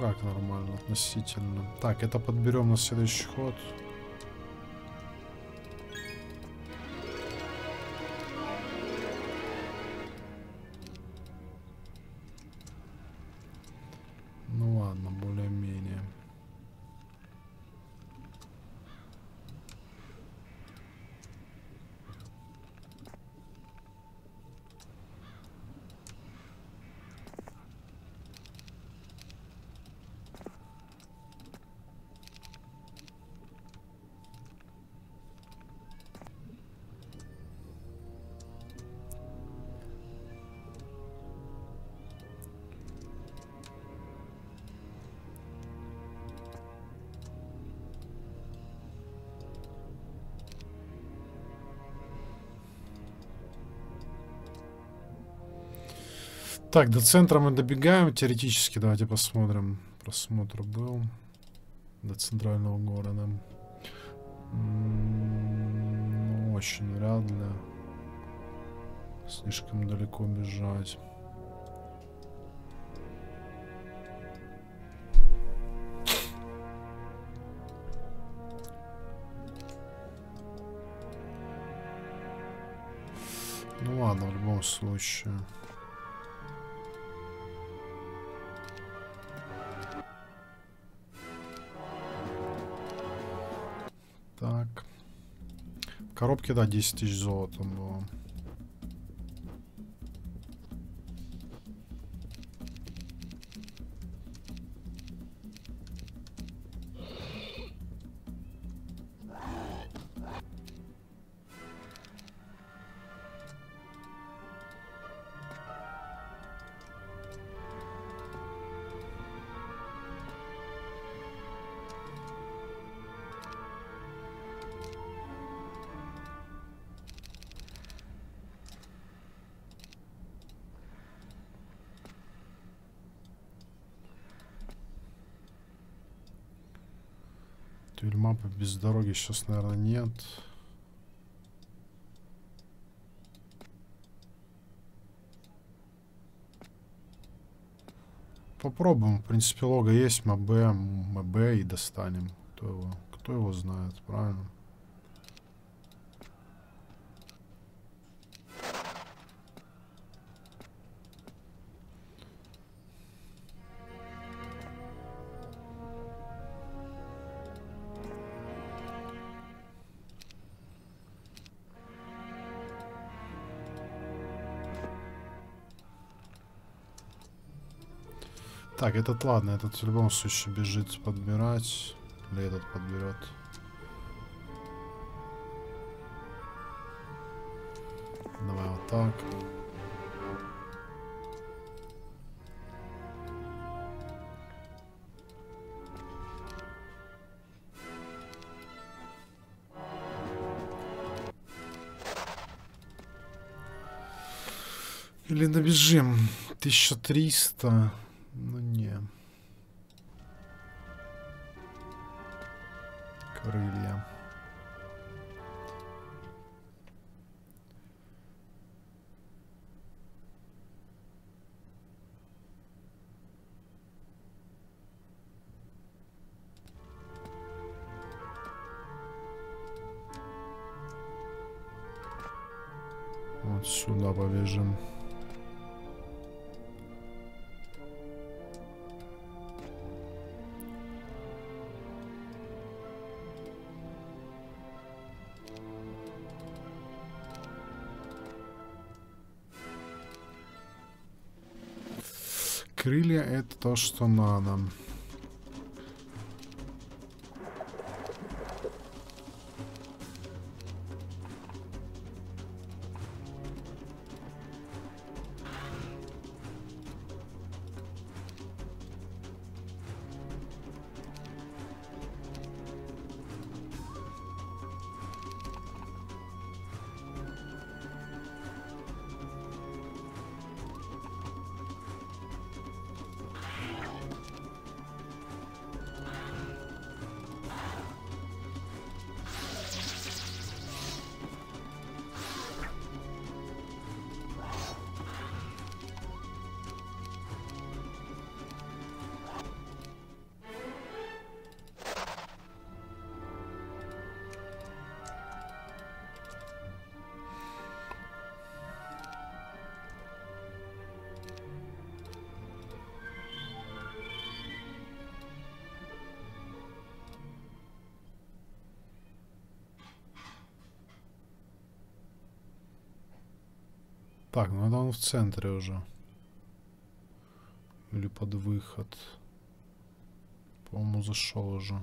Как нормально, относительно. Так, это подберем на следующий ход. Так, до центра мы добегаем теоретически. Давайте посмотрим. Просмотр был до центрального города. Очень вряд ли. Слишком далеко бежать. Ну ладно, в любом случае. Коробке, да, 10 тысяч золота было. Дороги сейчас, наверное, нет. Попробуем. В принципе, лого есть, МБ, МБ и достанем. Кто его, кто его знает, правильно? Так, этот ладно, этот в любом случае бежит подбирать. Или этот подберет. Давай вот так. Или набежим. 1300. То, что надо. Так, ну это он в центре уже. Или под выход. По-моему, зашел уже.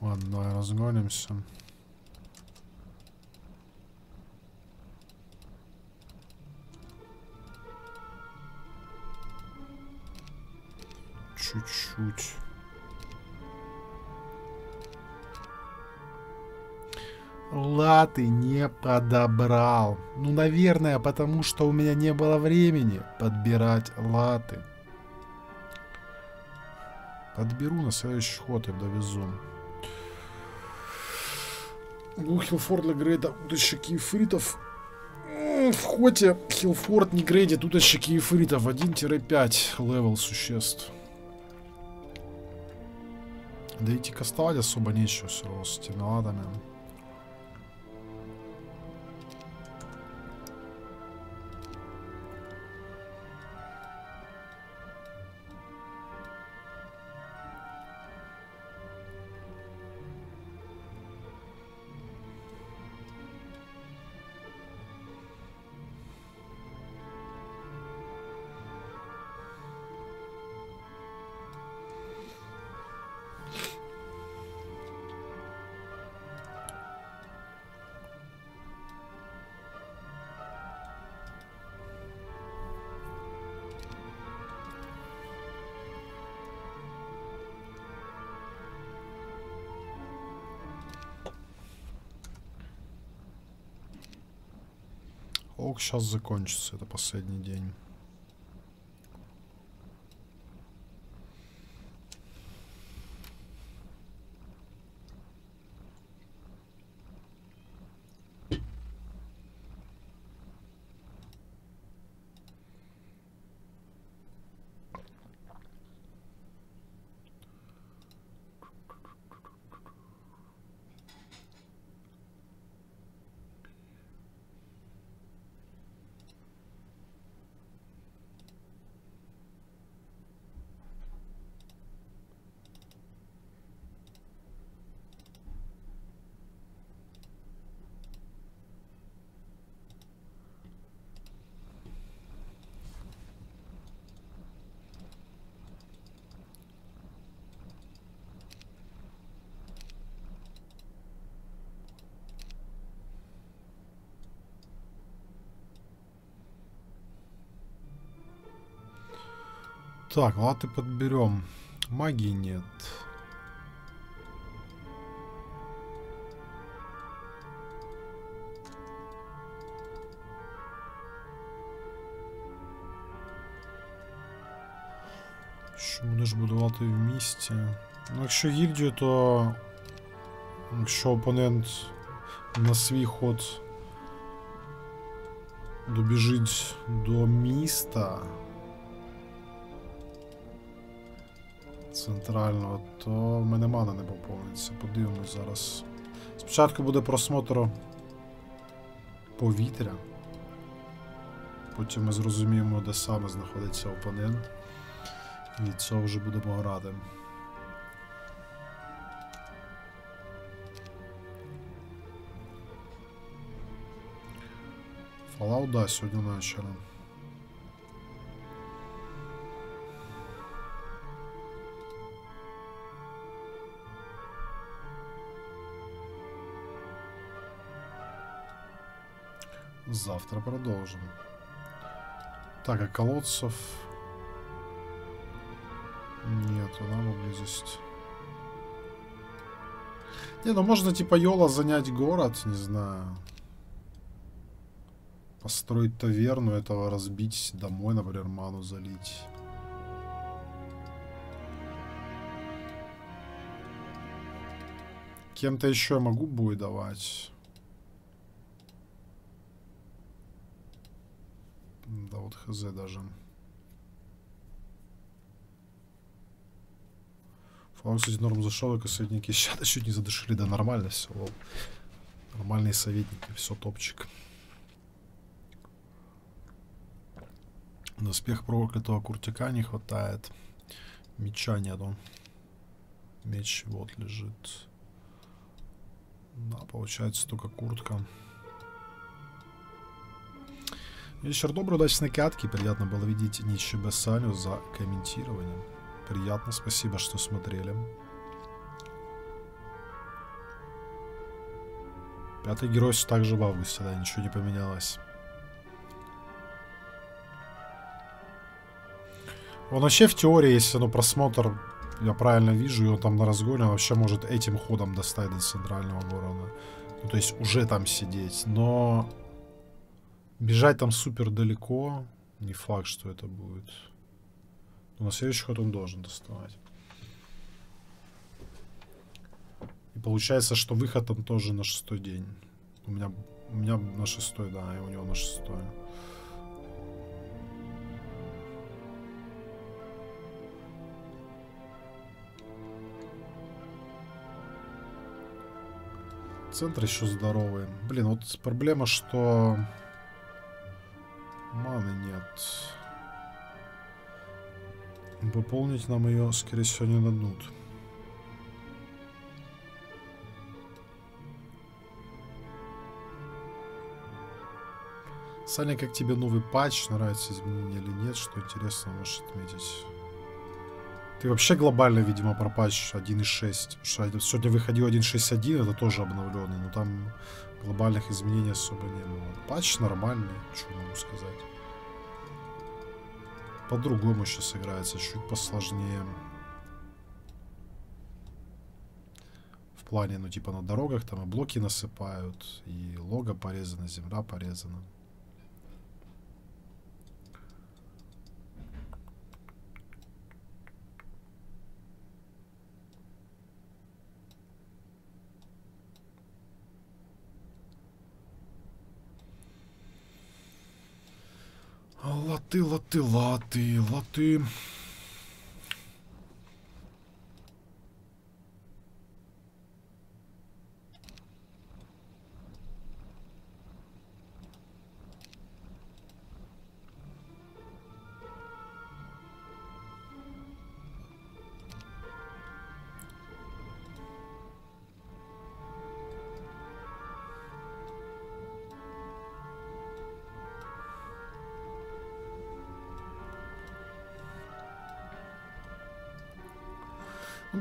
Ладно, давай разгонимся. Латы не подобрал. Ну, наверное, потому что у меня не было времени подбирать латы. Подберу на следующий ход и довезу. Ну, Hill Fort для грейда утащик ефритов. В хоте Hill Fort не грейдит утащик ефритов 1-5 левел существ. Да идти кастовать особо нечего все равно с этими ладами. Сейчас закончится, это последний день. Так, латы подберем. Магии нет. Що вони ж будувати в місті? Ну, якщо гільдію, то якщо опонент на свій ход добіжить до міста. Центрального, то в мене мана не поповниться. Подивимось зараз. Спочатку буде просмотр повітря. Потім ми зрозуміємо, де саме знаходиться опонент. І цього вже будемо грати. Fallout, да, сьогодні ввечері. Завтра продолжим. Так, а колодцев... Нету, да, поблизости. Не, ну можно типа Йола занять город, не знаю. Построить таверну, этого разбить, домой, например, ману залить. Кем-то еще могу бой давать. Да вот хз даже. Флаг, кстати, норм зашел, и советники сейчас чуть не задушили. Да нормально все. Лол. Нормальные советники, все топчик. Доспех проклятого куртика не хватает. Меча нету. Меч вот лежит. Да, получается только куртка. Вечер добрый, удачной катки. Приятно было видеть Ничи Бессаню за комментированием. Приятно, спасибо, что смотрели. Пятый герой все так же в августе, да, ничего не поменялось. Он вообще в теории, если ну, просмотр я правильно вижу, и он там на разгоне, он вообще может этим ходом достать до центрального города. Ну, то есть уже там сидеть. Но бежать там супер далеко, не факт, что это будет. Но на следующий ход он должен доставать. И получается, что выход там тоже на шестой день. У меня, у меня на шестой, да, и у него на шестой. Центр еще здоровый. Блин, вот проблема, что маны нет. Пополнить нам ее, скорее всего, не дадут. Саня, как тебе новый патч? Нравится изменения или нет? Что интересно, можешь отметить? Ты вообще глобально, видимо, про патч 1.6. Сегодня выходил 1.6.1, это тоже обновленный, но там глобальных изменений особо не было. Патч нормальный, что могу сказать. По-другому сейчас играется, чуть посложнее. В плане, ну, типа на дорогах там и блоки насыпают, и лого порезано, земля порезана. Латы, латы, латы, латы.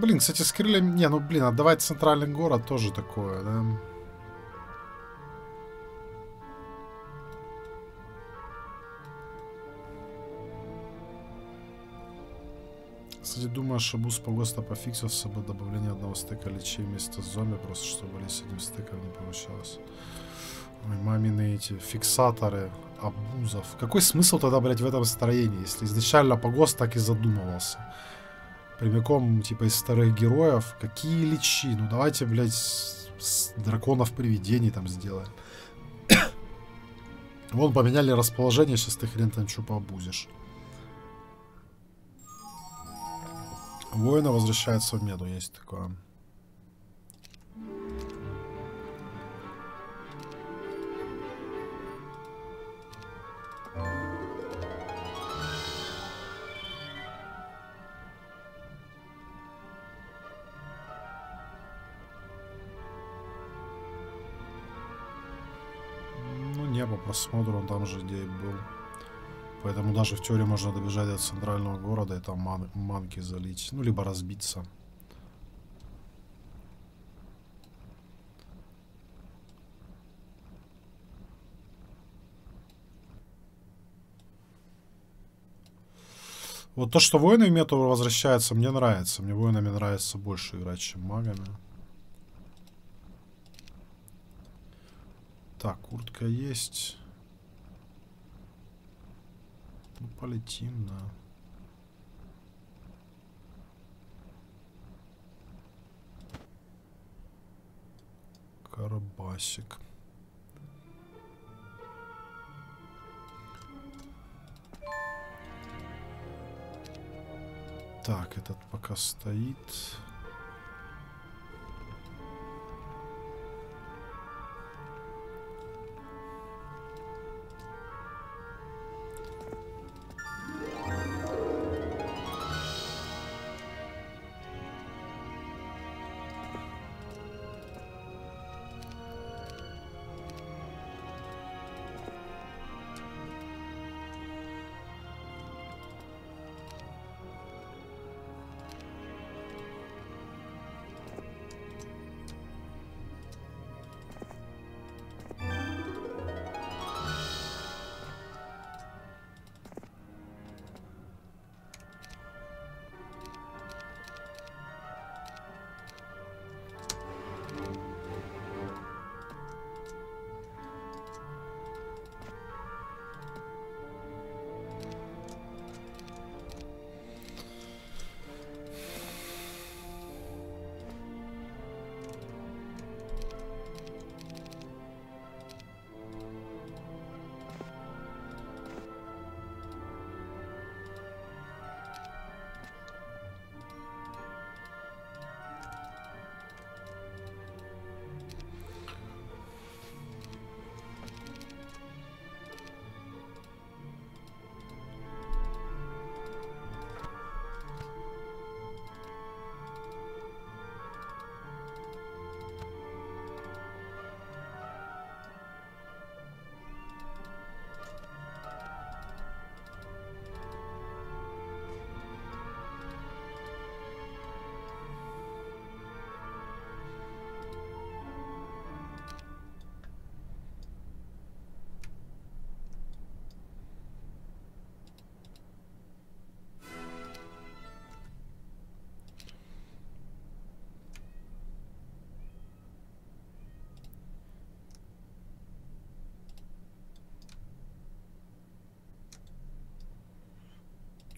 Блин, кстати, с крыльями... Не, ну, блин, отдавать центральный город тоже такое, да? Кстати, думаю, что буст погоста пофиксился бы добавление одного стека личей вместо зомби, просто чтобы ли с одним стеком не получалось. Ой, мамины эти фиксаторы абузов. Какой смысл тогда, блядь, в этом строении, если изначально погост так и задумывался? Прямиком, типа, из старых героев. Какие личи? Ну, давайте, блядь, с, с драконов привидений там сделаем. Вон, поменяли расположение, сейчас ты хрен там что пообузишь. Воина возвращается в меду, есть такое. Просмотру, он там же, где и был. Поэтому даже в теории можно добежать до центрального города и там ман манки залить. Ну, либо разбиться. Вот то, что воины в мету возвращаются, мне нравится. Мне воинами нравится больше играть, чем магами. Так, куртка есть. Ну, полетим, да. Карабасик. Так, этот пока стоит.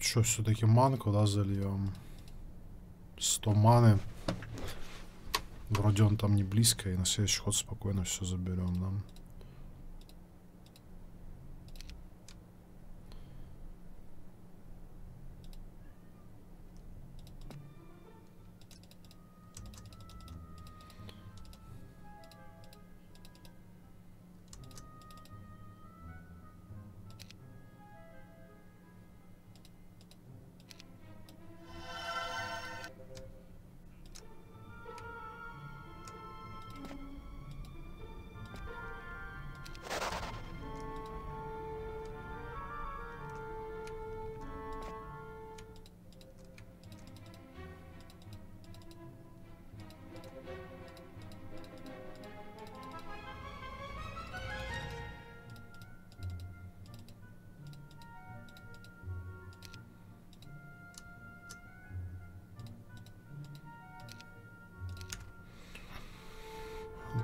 Что, все-таки манку, да, зальем? 100 маны. Вроде он там не близко, и на следующий ход спокойно все заберем, да.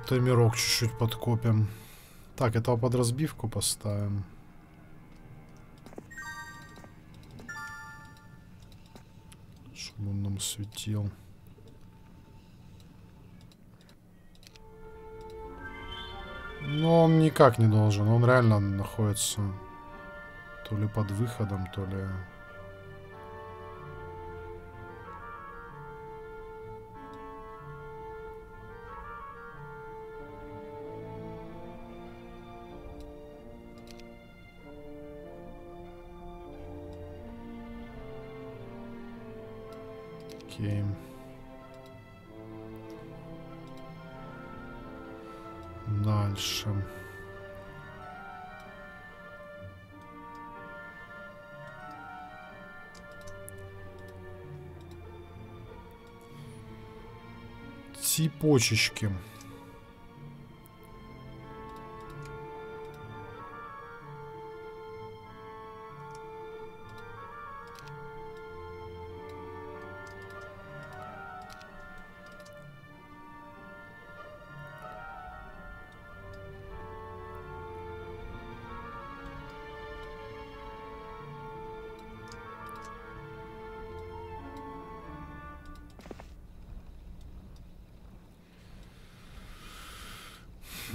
Таймерок чуть-чуть подкопим. Так, этого под разбивку поставим. Чтобы он нам светил. Но он никак не должен. Он реально находится то ли под выходом, то ли... почечки.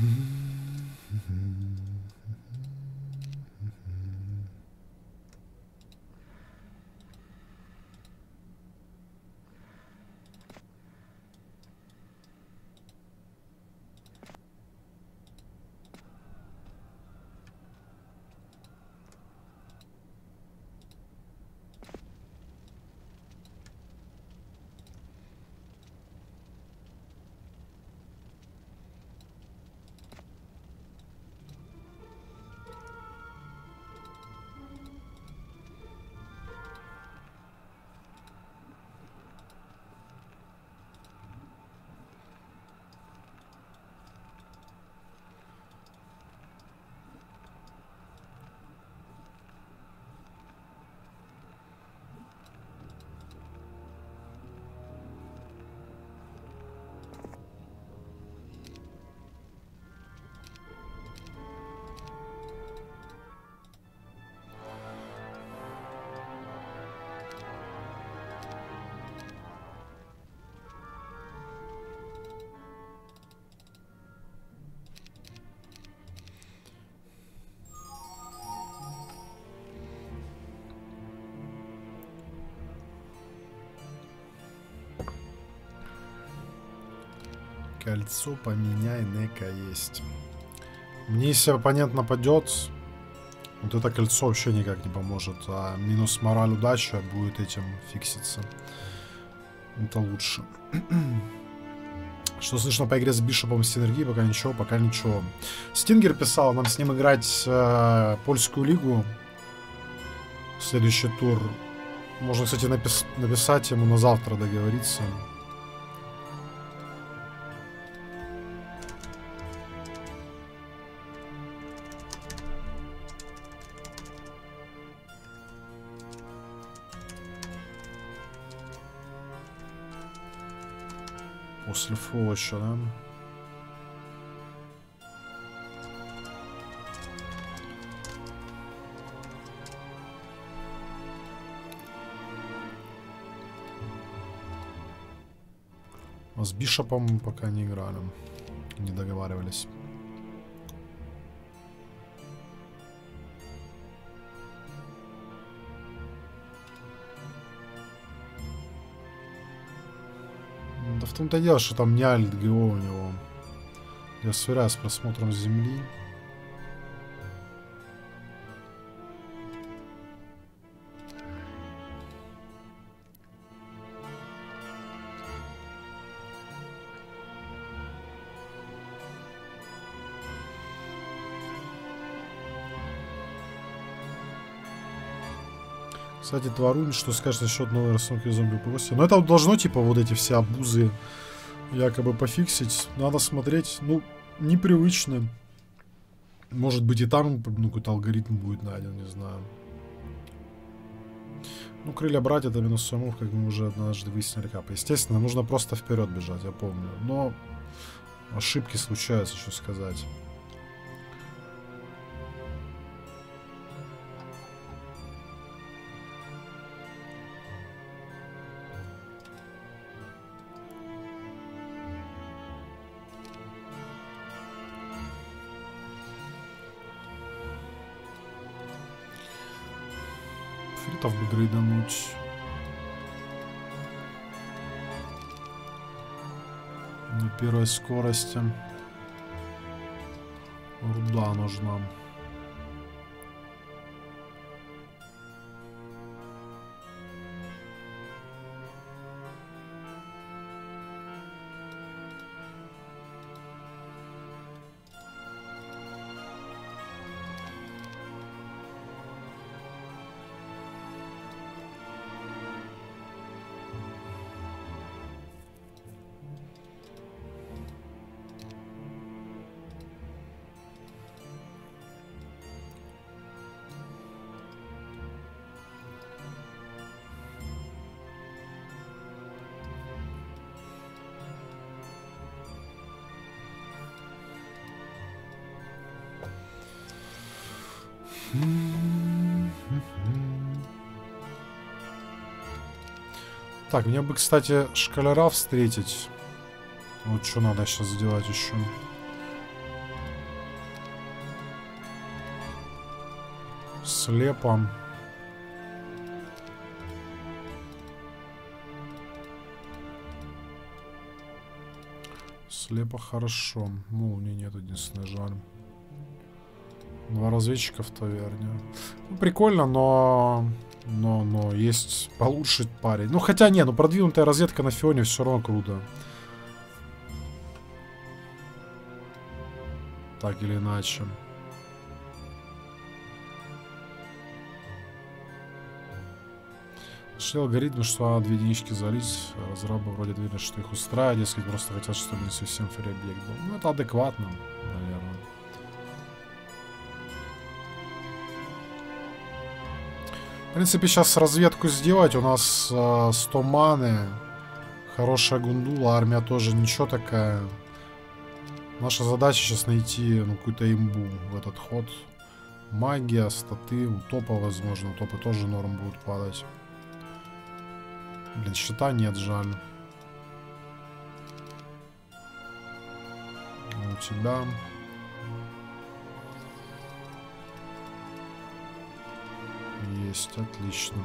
Mm-hmm. Кольцо поменяй, нека есть. Мне если оппонент нападет, вот это кольцо вообще никак не поможет. А минус мораль удача будет этим фикситься. Это лучше. Что слышно по игре с Бишопом Синергии? Пока ничего, пока ничего. Стингер писал нам с ним играть э, польскую лигу. Следующий тур. Можно, кстати, напис написать ему на завтра договориться. Ось що нам. С Бишопом пока не играли, не договаривались. Том-то дело, что там не альт ГО у него. Я сверяю с просмотром земли. Кстати, Тварунь, что скажешь насчет новой расстановки зомби по Но это должно, типа, вот эти все обузы якобы пофиксить. Надо смотреть, ну, непривычно. Может быть и там ну, какой-то алгоритм будет найден, не знаю. Ну, крылья брать это минус самов, как мы уже однажды выяснили капа. Естественно, нужно просто вперед бежать, я помню. Но ошибки случаются, что сказать. Грейдануть. На первой скорости. Руда нужна. Так, мне бы, кстати, шкалера встретить. Вот что надо сейчас сделать еще. Слепо. Слепо хорошо. Молнии нет, единственное, жаль. Два разведчика в таверне. Ну, прикольно, но... Но, но есть получше парень. Ну, хотя не, ну продвинутая разведка на Фионе все равно круто. Так или иначе. Нашли алгоритмы, что две единички залить. Разрабы вроде уверены, что их устраивает, если просто хотят, чтобы не совсем фри объект был. Ну, это адекватно, наверное. Принципе, сейчас разведку сделать. У нас э, 100 маны. Хорошая гундула. Армия тоже ничего такая. Наша задача сейчас найти ну, какую-то имбу в этот ход. Магия, статы, утопа, возможно. Утопы тоже норм будут падать. Блин, щита нет, жаль. У тебя... Есть, отлично.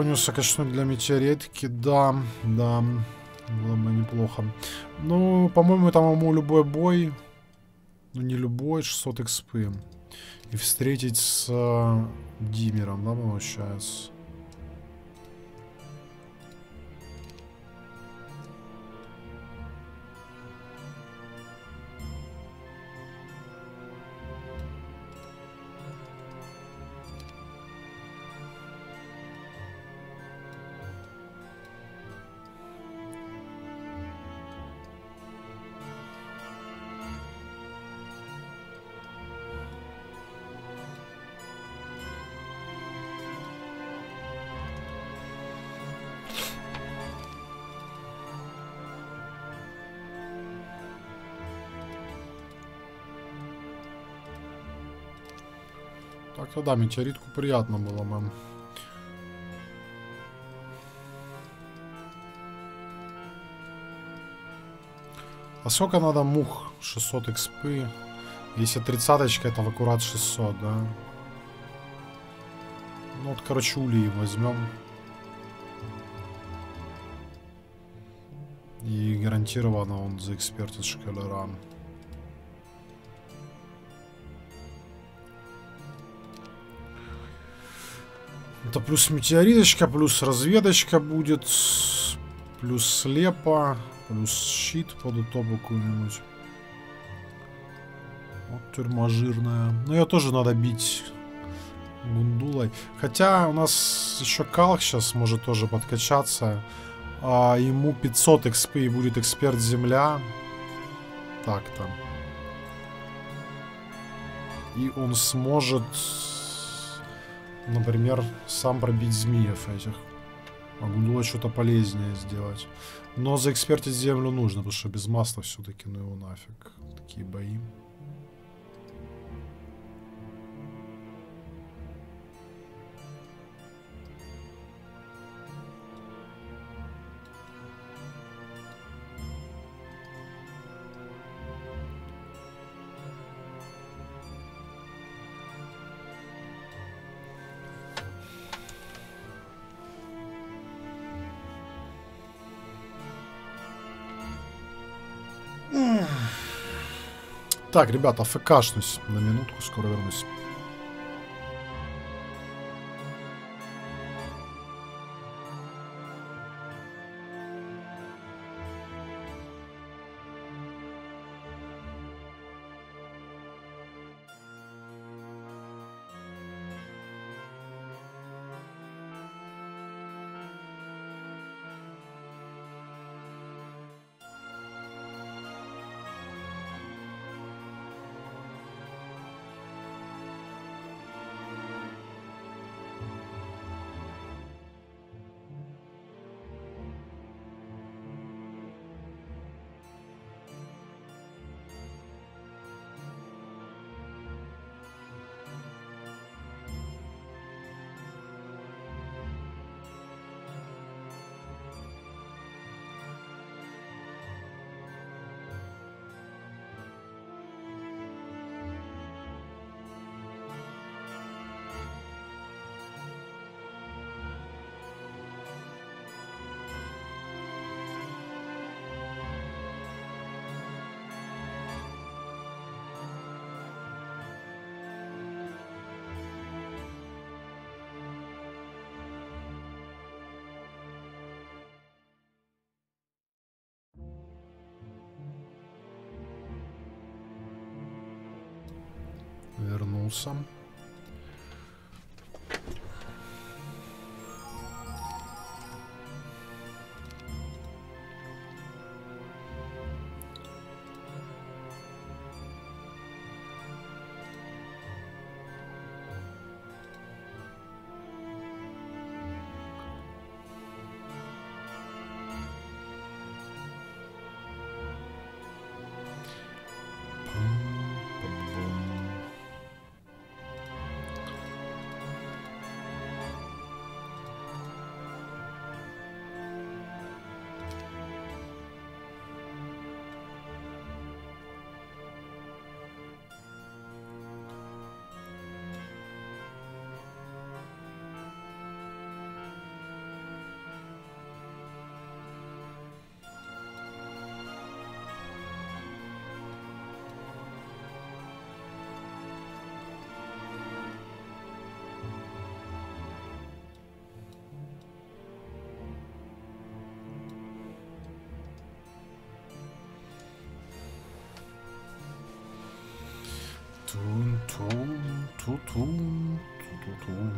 Корониуса, конечно, для метеоритки, да, да, было бы неплохо. Ну, по-моему, там ему любой бой, ну не любой, 600 экспы. И встретить с э, Димером, да, получается. Так-то да, метеоритку приятно было, мэм. А сколько надо мух? 600 экспы. Если тридцаточка, это в аккурат 600, да? Ну вот, короче, улей возьмем. И гарантированно он за экспертит шкалера. Это плюс метеориточка, плюс разведочка будет. Плюс слепо. Плюс щит под утопу какую-нибудь. Вот тюрьма жирная. Но ее тоже надо бить гундулой. Хотя у нас еще Калх сейчас может тоже подкачаться. А ему 500 XP и будет эксперт земля. Так там. И он сможет, например, сам пробить змеев этих. Могу было что-то полезнее сделать. Но заэкспертить землю нужно, потому что без масла все-таки, ну его нафиг. Такие бои. Так, ребята, ФКшнусь на минутку, скоро вернусь. troublesome. Тун-тун, ту-тун, ту-ту-тун.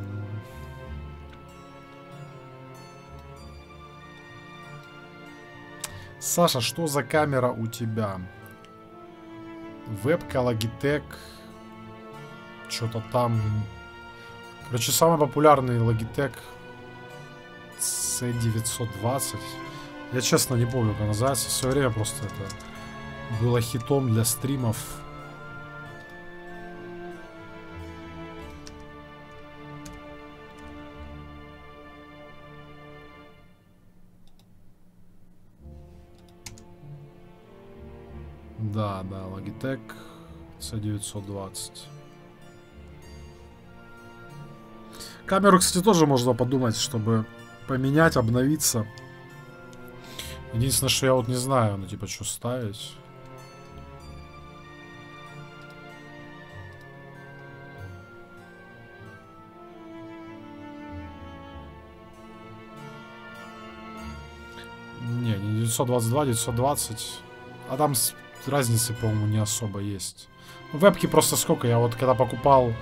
Саша, что за камера у тебя? Вебка, Logitech. Что-то там. Короче, самый популярный Logitech C920. Я честно не помню, как называется. В свое время просто это было хитом для стримов C920. Камеру, кстати, тоже можно подумать, чтобы поменять, обновиться. Единственное, что я вот не знаю, ну типа, что ставить. Не, не 922, 920. А там разницы, по-моему, не особо есть. Вебки просто сколько? Я вот когда покупал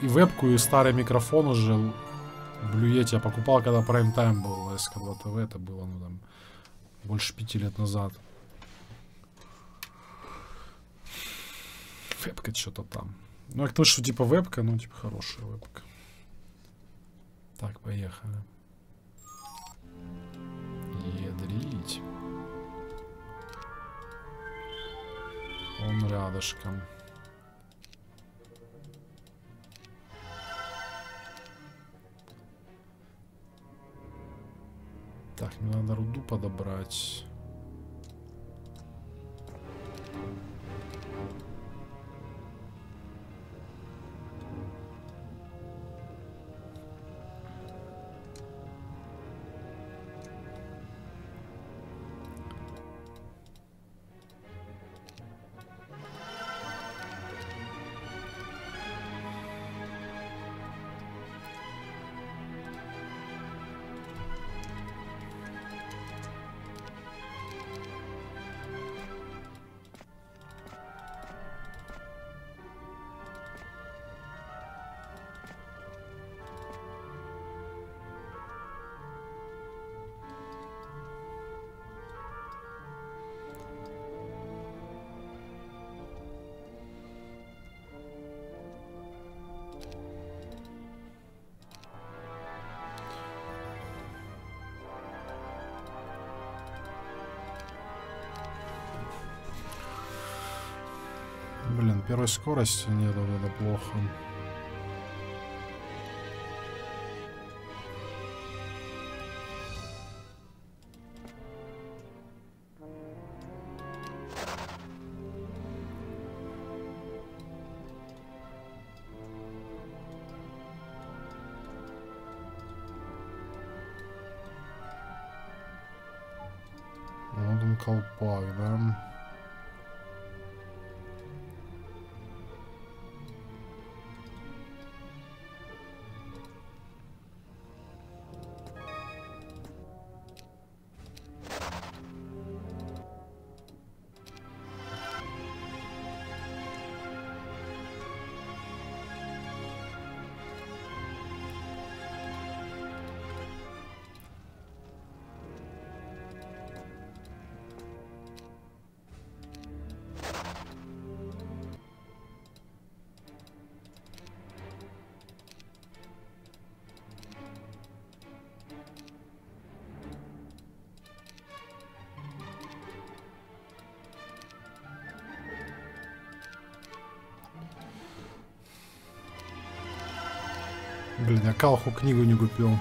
и вебку, и старый микрофон уже Блюете я покупал, когда Prime Time был, SK2 TV, это было, ну, там, больше пяти лет назад. Вебка что-то там. Ну, я к тому, что типа вебка, ну, типа хорошая вебка. Так, поехали. Ядрить. Он рядышком. Так, мне надо руду подобрать. Первой скорости нет, вот это плохо. Калху книгу не купил.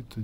Айфрит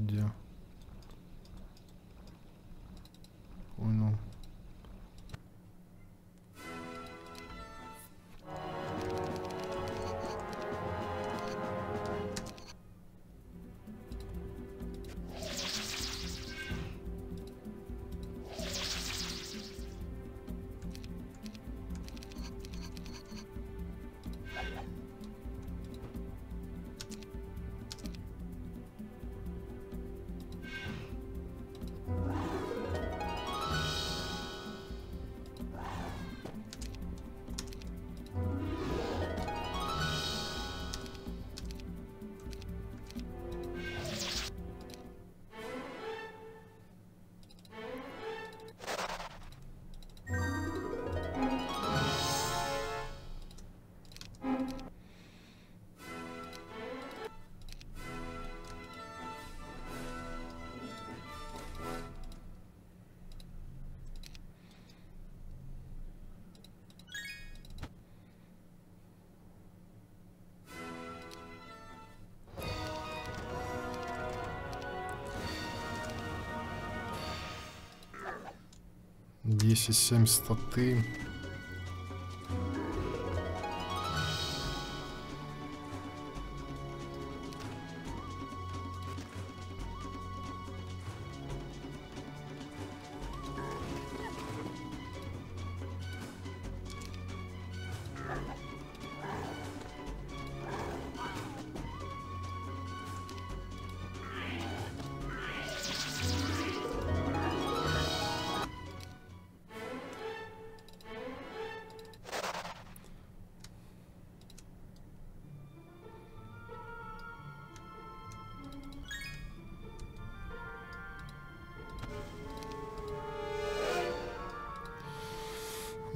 10-7 статы.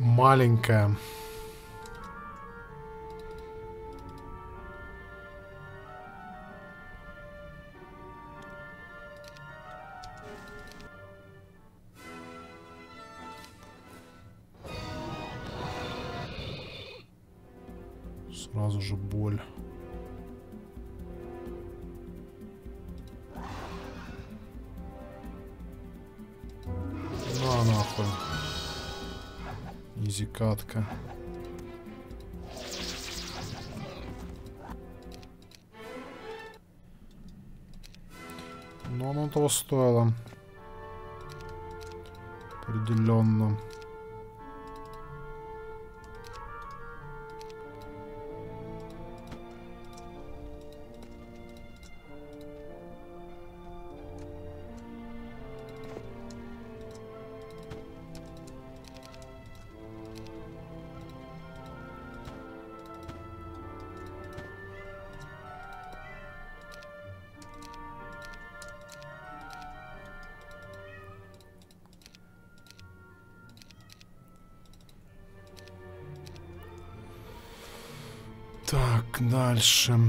Маленькая. Катка. Но оно того стоило. Определенно. Так, дальше.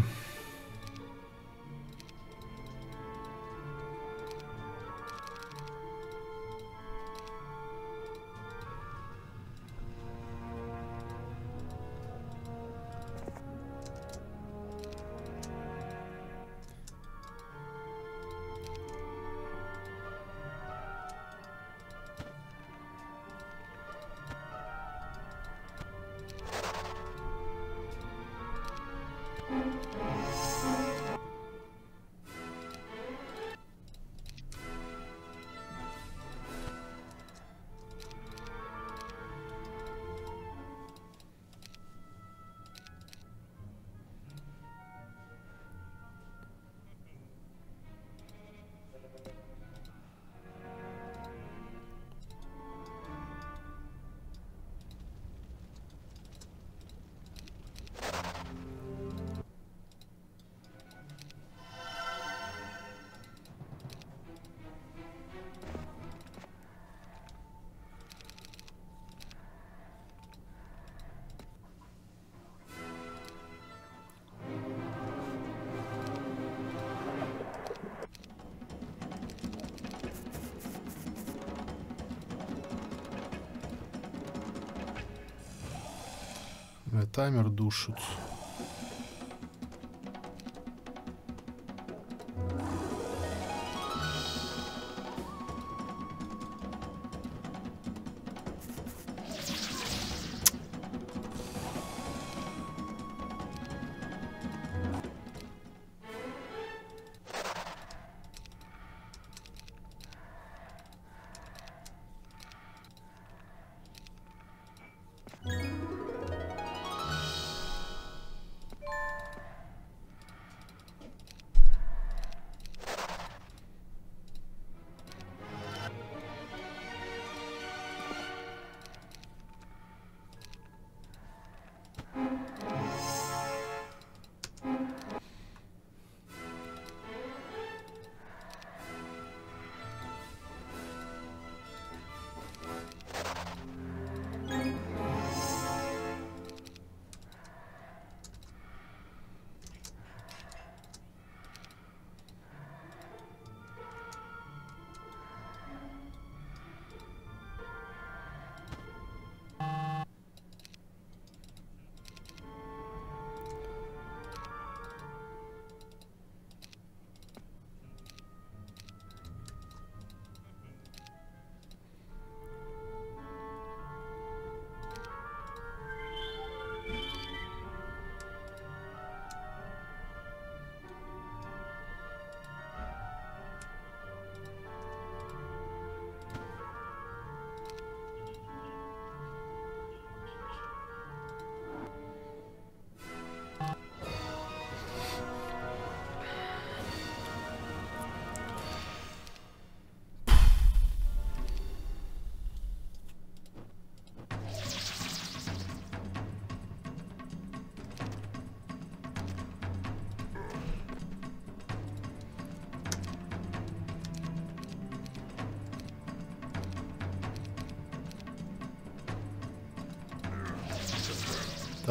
Таймер душит.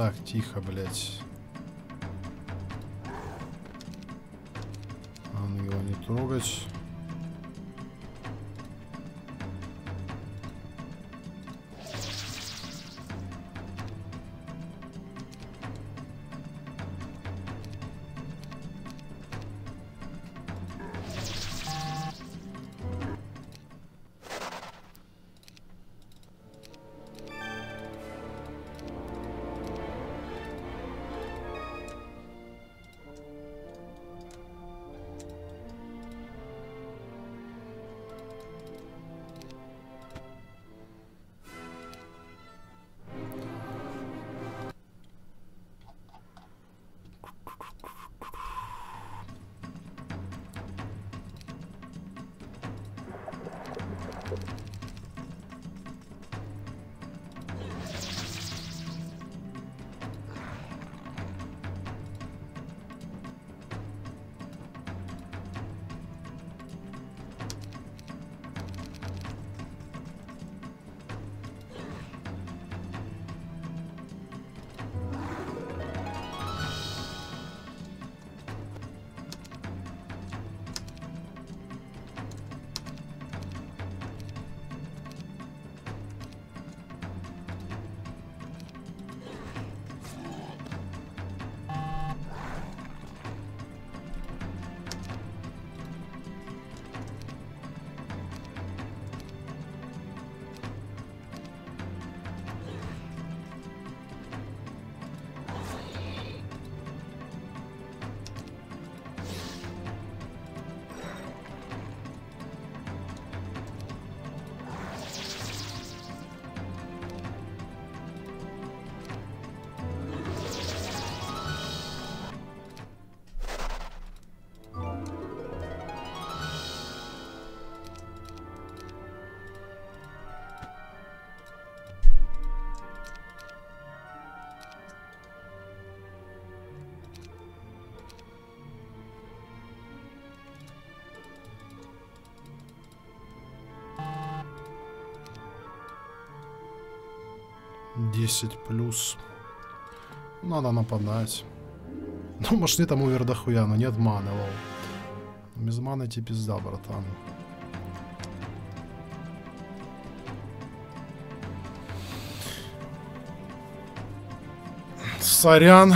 Так, тихо, блядь. Ангела не трогать. Десять плюс. Надо нападать. Ну, может, не там увер дохуя, но нет маны, лол. Без маны тебе пизда, братан. Сорян.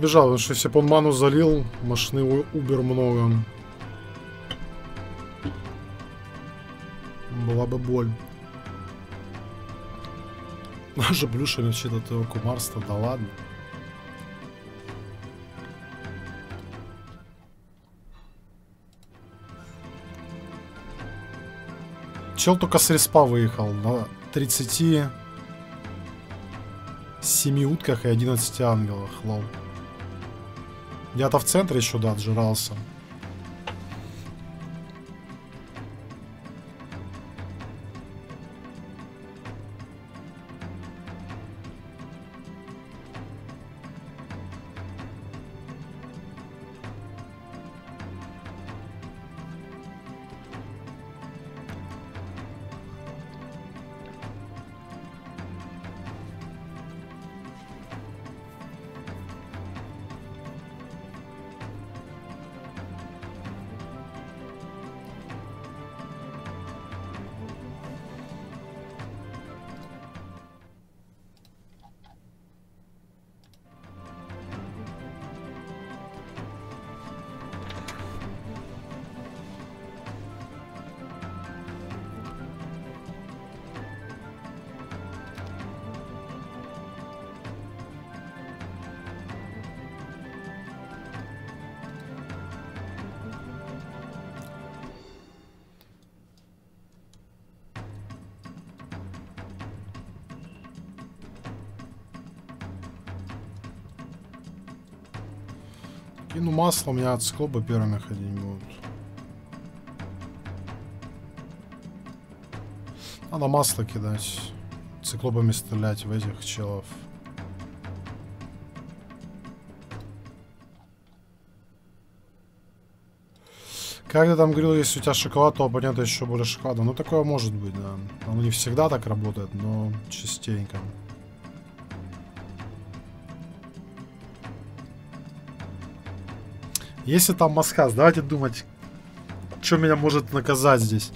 Прибежал, потому что если бы он ману залил, машины убер много. Была бы боль. Даже блюшами чьи-то твоего кумарства, да ладно. Чел только с респа выехал на 30 7 утках и 11 ангелах, лол. Я-то в центре еще, да, отжирался. У меня от склоба первыми ходить будут. Надо масло кидать. Циклопами стрелять в этих челов. Как ты там говорил, если у тебя шоколад, то оппонента еще более шоколада. Ну, такое может быть, да. Оно не всегда так работает, но частенько. Если там Масхаз, давайте думать, что меня может наказать здесь.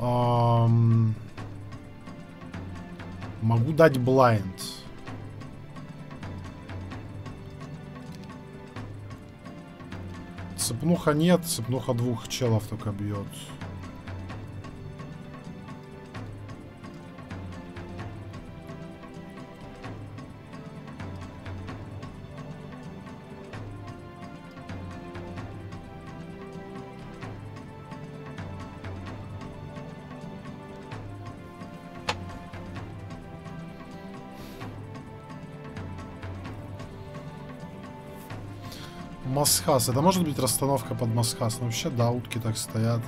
Um, могу дать блайнд. Цепнуха нет, цепнуха двух челов только бьет. Масхас. Это может быть расстановка под Масхас? Ну, вообще, да, утки так стоят.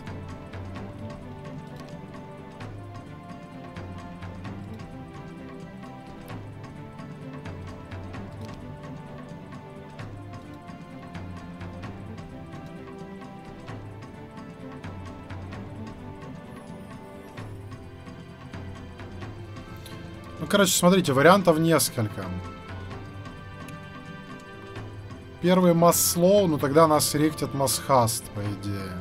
Ну, короче, смотрите, вариантов несколько. Первый масс-слоу, ну тогда нас ректит масс-хаст, по идее.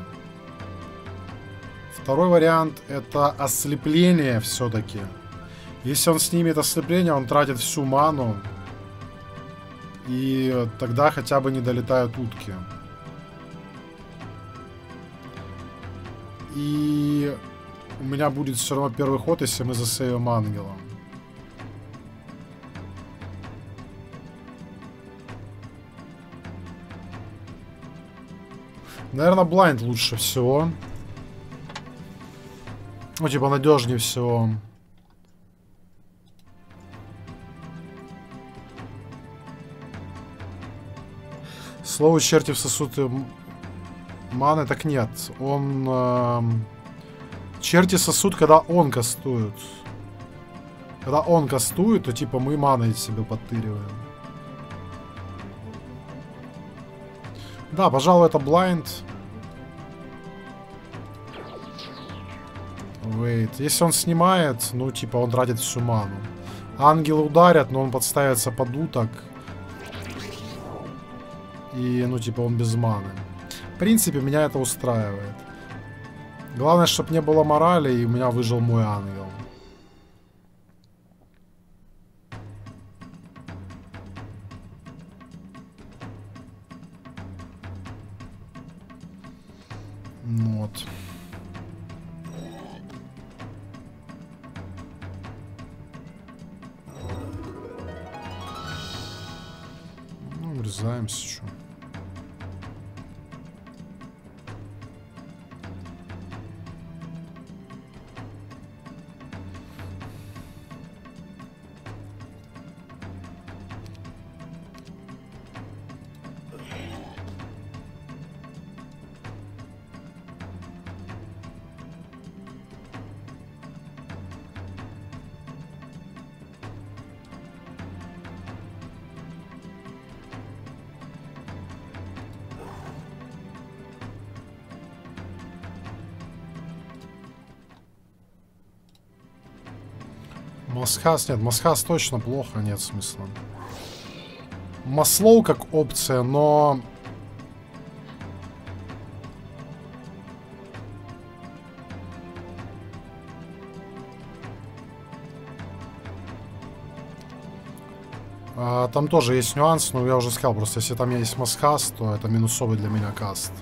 Второй вариант это ослепление все-таки. Если он снимет ослепление, он тратит всю ману. И тогда хотя бы не долетают утки. И у меня будет все равно первый ход, если мы засейвим ангелом. Наверное, блайнд лучше всего. Ну, типа, надежнее всего. Слово черти в сосуды маны, так нет. Он... Э, черти сосуд, когда он кастует. Когда он кастует, то типа мы маной себе подтыриваем. Да, пожалуй, это blind. Wait. Если он снимает, ну, типа, он тратит всю ману. Ангелы ударят, но он подставится под уток. И, ну, типа, он без маны. В принципе, меня это устраивает. Главное, чтобы не было морали, и у меня выжил мой ангел. Масхас нет, Масхас точно плохо, нет смысла. Маслоу как опция, но... А, там тоже есть нюанс, но я уже сказал, просто если там есть Масхас, то это минусовый для меня каст.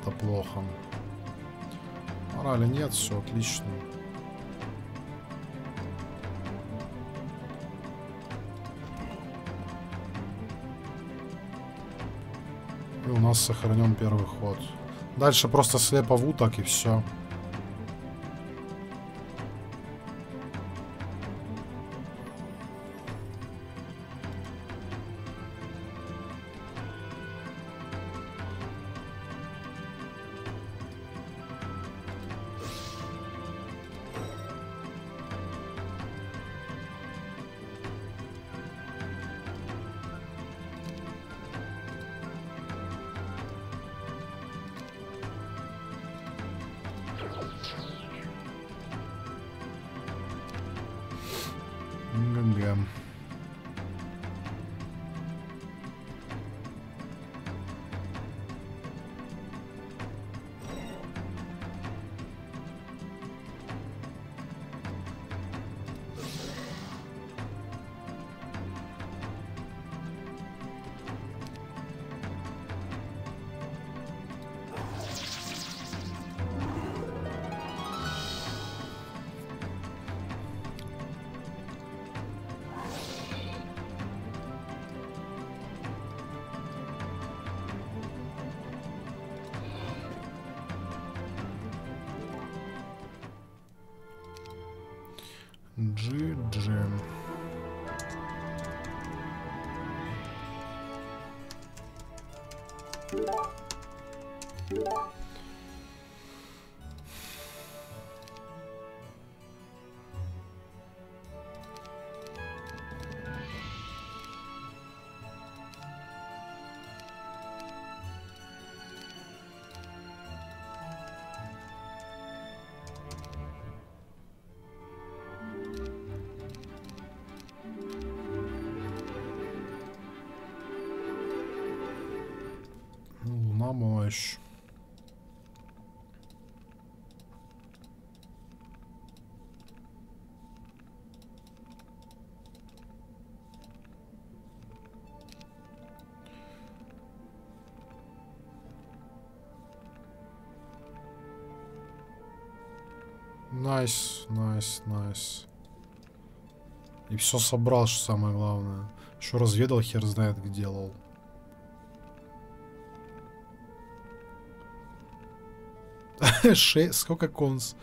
Это плохо. Морали нет, все отлично. Нас сохранен первый ход. Дальше просто слепо в уток и все. GG. Мощь. Nice, nice, nice. И все собрал, что самое главное. Еще разведал, хер знает где делал. Шесть. Сколько конс?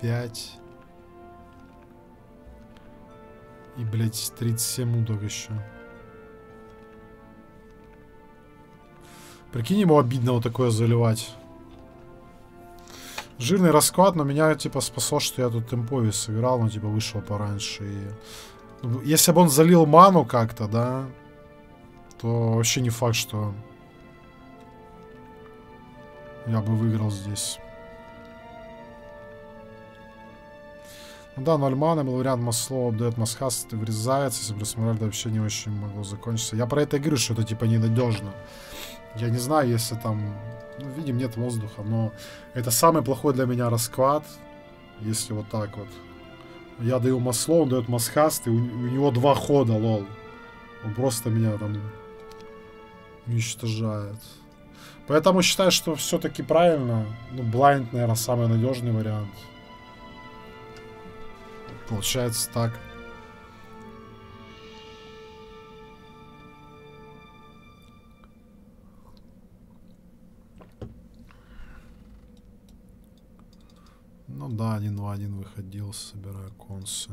Пять. И, блядь, 37 удок еще. Прикинь, ему обидно вот такое заливать. Жирный расклад, но меня, типа, спасло, что я тут темпове сыграл, ну, типа, вышел пораньше. И... Ну, если бы он залил ману как-то, да, то вообще не факт, что я бы выиграл здесь. Ну да, 0 мана, был вариант Масло обдает Масхас, врезается, если бы рассмотрели, вообще не очень могло закончиться. Я про это и говорю, что это типа ненадежно. Я не знаю, если там, ну, видим, нет воздуха, но это самый плохой для меня расклад, если вот так вот. Я даю масло, он дает масхаст, и у, у него два хода, лол. Он просто меня там уничтожает. Поэтому считаю, что все-таки правильно. Ну, blind, наверное, самый надежный вариант. Получается так. Ну да, один в один выходил, собирая консы.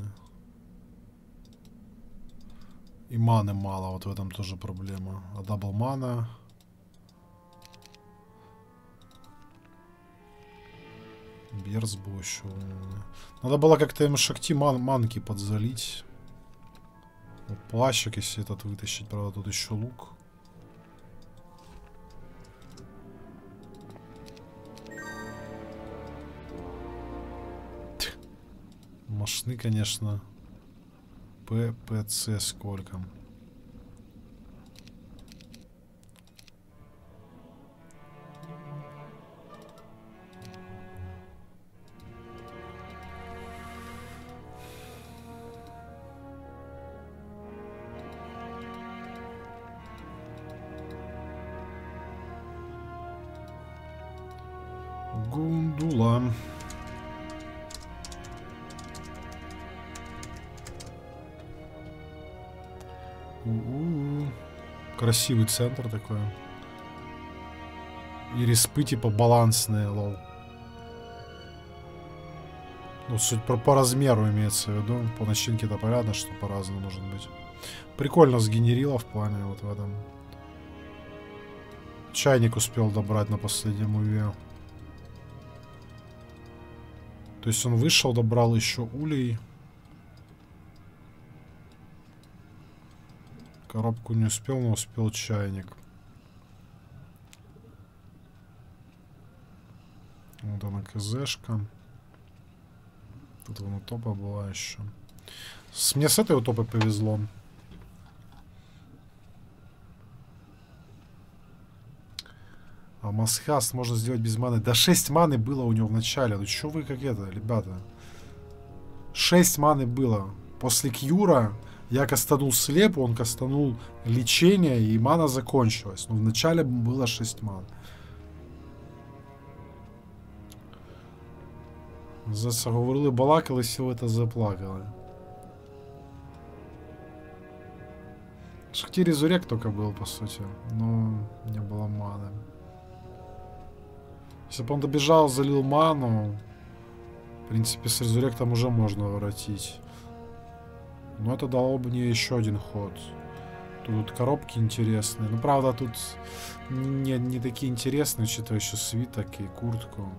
И маны мало, вот в этом тоже проблема. А дабл мана... Берс был еще. Надо было как-то ему шахти ман манки подзалить. Вот плащик, если этот вытащить. Правда, тут еще лук. Машины, конечно. ППЦ сколько? Красивый центр такой. И респы типа балансные, лол. Ну, суть про по размеру имеется в виду. По начинке-то понятно, что по-разному может быть. Прикольно сгенерило в плане вот в этом. Чайник успел добрать на последнем уве. То есть он вышел, добрал еще улей. Коробку не успел, но успел чайник. Вот она КЗшка. Тут вон утопа была еще. С, мне с этой утопой повезло. А Масхаст можно сделать без маны. Да 6 маны было у него в начале. Ну что вы как это, ребята? 6 маны было. После Кьюра я кастанул слеп, он кастанул лечение, и мана закончилась. Но в начале было 6 ман. Заговорили, балакали, это заплакали. Шахти резурек только был, по сути. Но не было маны. Если бы он добежал, залил ману, в принципе, с резуректом уже можно воротить. Но это дало бы мне еще один ход. Тут коробки интересные. Ну, правда, тут не, не такие интересные, учитывая еще свиток и куртку.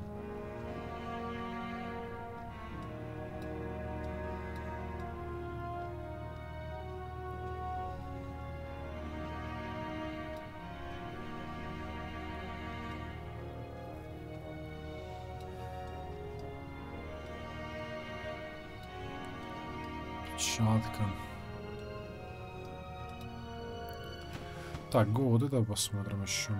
Перчатка. Так, го, вот это посмотрим еще.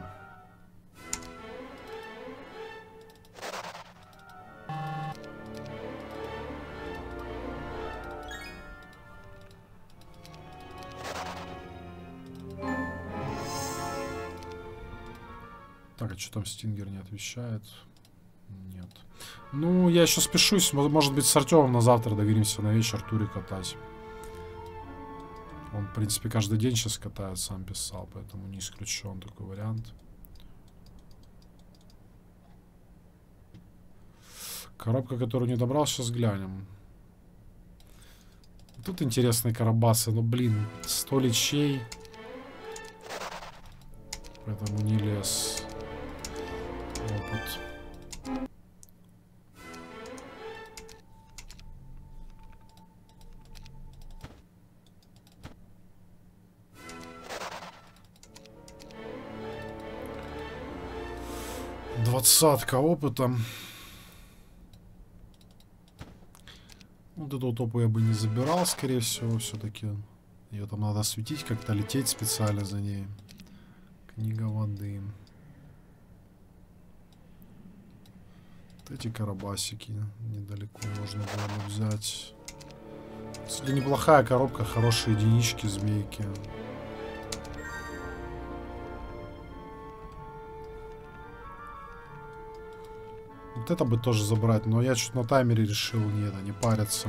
Так, а что там Стингер не отвечает? Нет. Ну, я еще спешусь. Может быть, с Артемом на завтра договоримся на вечер туре катать. Он, в принципе, каждый день сейчас катает, сам писал, поэтому не исключен такой вариант. Коробка, которую не добрал, сейчас глянем. Тут интересные карабасы, но, блин, 100 лечей. Поэтому не лез. Опыт. Двадцатка опыта. Вот эту топу я бы не забирал, скорее всего, все-таки. Ее там надо светить, как-то лететь специально за ней. Книга воды. Вот эти карабасики недалеко можно было бы взять. Это неплохая коробка, хорошие единички, змейки. Вот это бы тоже забрать, но я что-то на таймере решил, нет, не париться.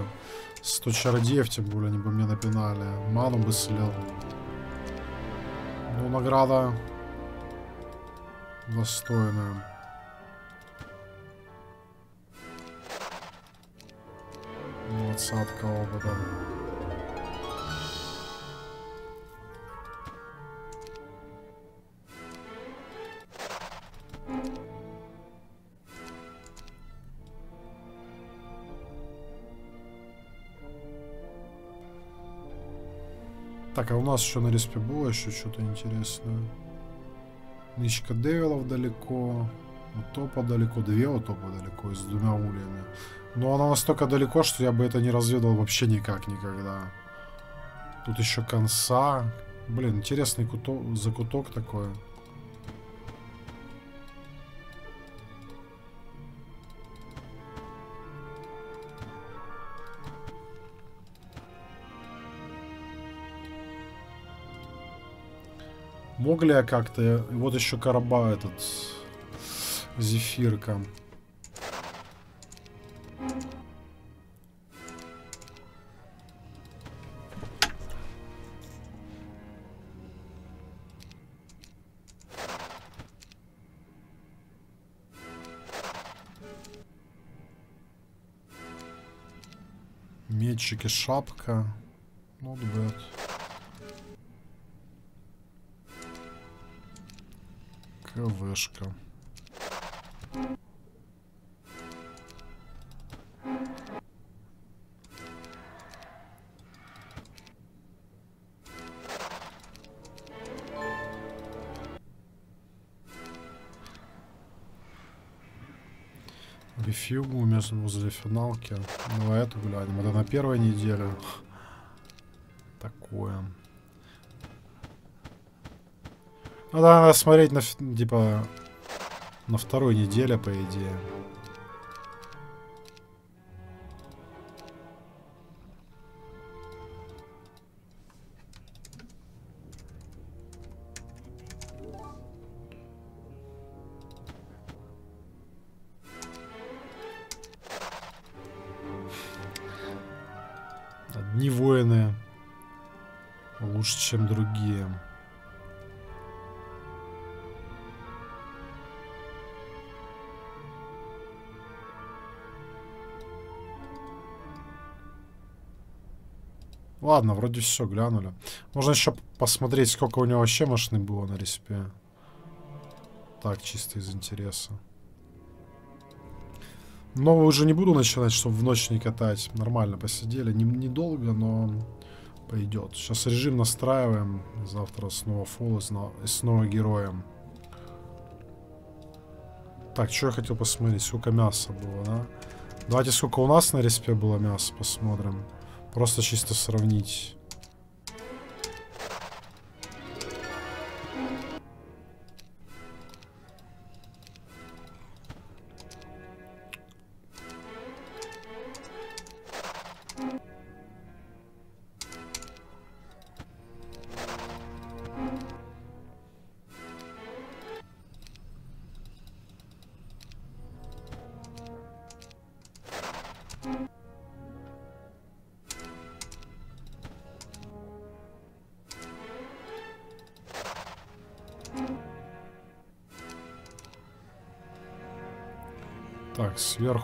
100 чародеев, тем более, они бы мне напинали. Ману бы слил. Ну, награда достойная. Двадцатка опыта. Так, а у нас еще на респе было еще что-то интересное. Нычка Девилов далеко. Утопа далеко. Две утопа далеко. С двумя ульями. Но она настолько далеко, что я бы это не разведал вообще никак никогда. Тут еще конца. Блин, интересный куток, закуток такой. Мог ли я как-то... Вот еще короба этот... Зефирка. Метчики, шапка. Not bad. КВшка. Бифигу местом возле финалки. Давай эту глянем. Это на первой неделе. Такое. Да, надо смотреть на, типа, на второй неделе, по идее. Ладно, вроде все, глянули. Можно еще посмотреть, сколько у него вообще машины было на респе. Так, чисто из интереса. Новую уже не буду начинать, чтобы в ночь не катать. Нормально посидели. Недолго, но пойдет. Сейчас режим настраиваем. Завтра снова фул и снова героем. Так, что я хотел посмотреть? Сколько мяса было, да? Давайте, сколько у нас на респе было мяса, посмотрим. Просто чисто сравнить.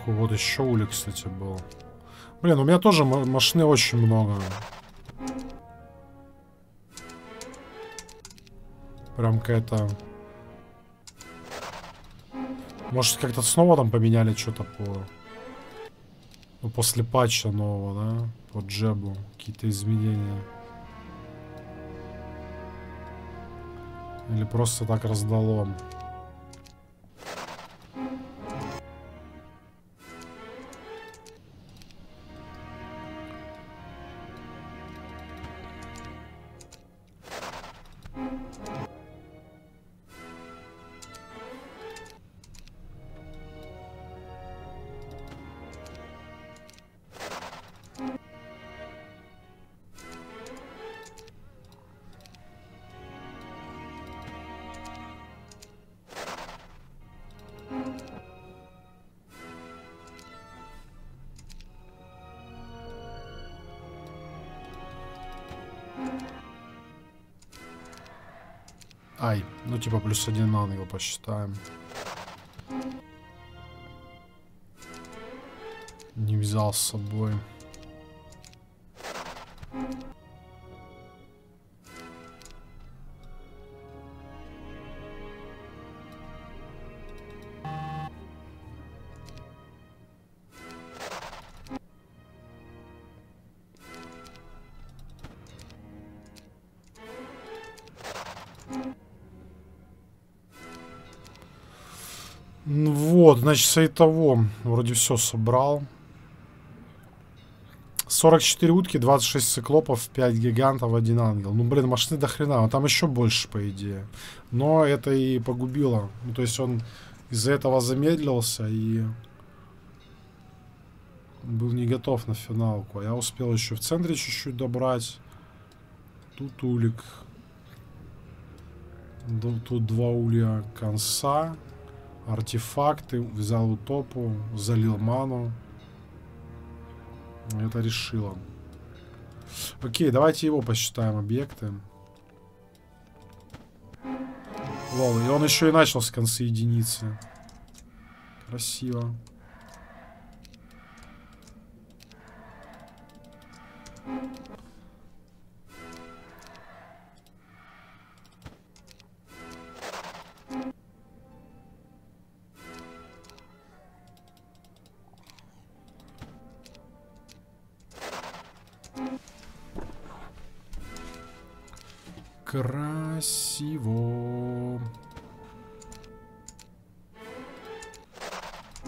Сверху вот еще улик, кстати, был. Блин, у меня тоже машины очень много. Прям какая-то... Может, как-то снова там поменяли что-то по... Ну, после патча нового, да? По джебу. Какие-то изменения. Или просто так раздало. Плюс один ангел посчитаем. Не взял с собой. Значит, с того вроде все собрал. 44 утки, 26 циклопов, 5 гигантов, 1 ангел. Ну, блин, машины до хрена. А там еще больше, по идее. Но это и погубило. Ну, то есть он из-за этого замедлился и был не готов на финалку. А я успел еще в центре чуть-чуть добрать. Тут улик. Тут два улья конца артефакты, взял утопу, залил ману. Это решило. Окей, давайте его посчитаем объекты. Лол, и он еще и начал с конца единицы. Красиво.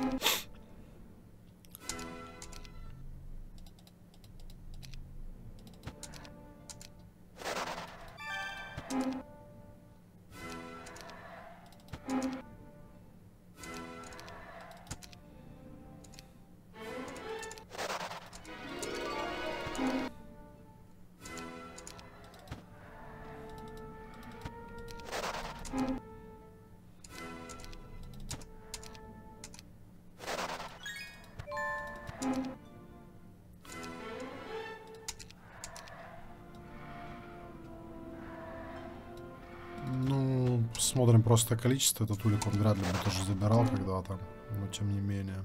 Mm-hmm. Посмотрим просто количество. Этот улик он вряд ли бы тоже забирал когда-то. Но тем не менее.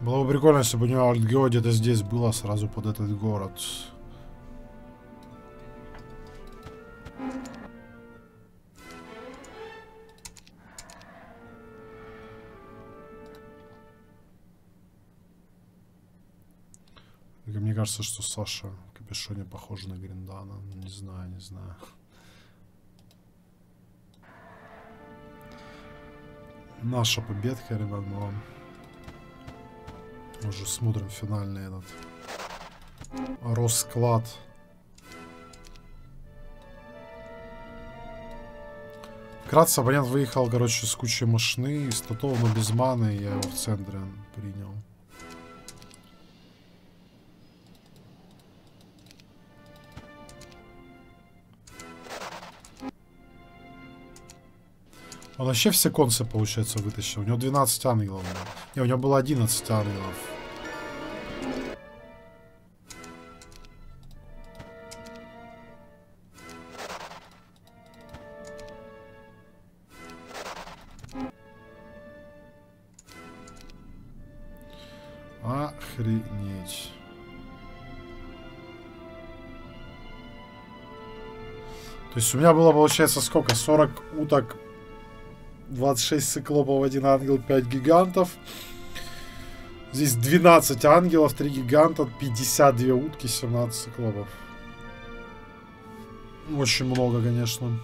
Было бы прикольно, если бы у него Альтгео где-то здесь было, сразу под этот город. Кажется, что Саша капюшоне похожа на Гриндана. Не знаю, не знаю. Наша победка, ребят, но... Уже смотрим финальный этот расклад. Вкратце, абонент выехал, короче, с кучей машины, из Татова, но без маны, я его в центре принял. Он вообще все концы, получается, вытащил. У него 12 ангелов. Не, у него было 11 ангелов. Охренеть. То есть у меня было, получается, сколько? 40 уток 26 циклопов, 1 ангел, 5 гигантов. Здесь 12 ангелов, 3 гиганта, 52 утки, 17 циклопов. Очень много, конечно.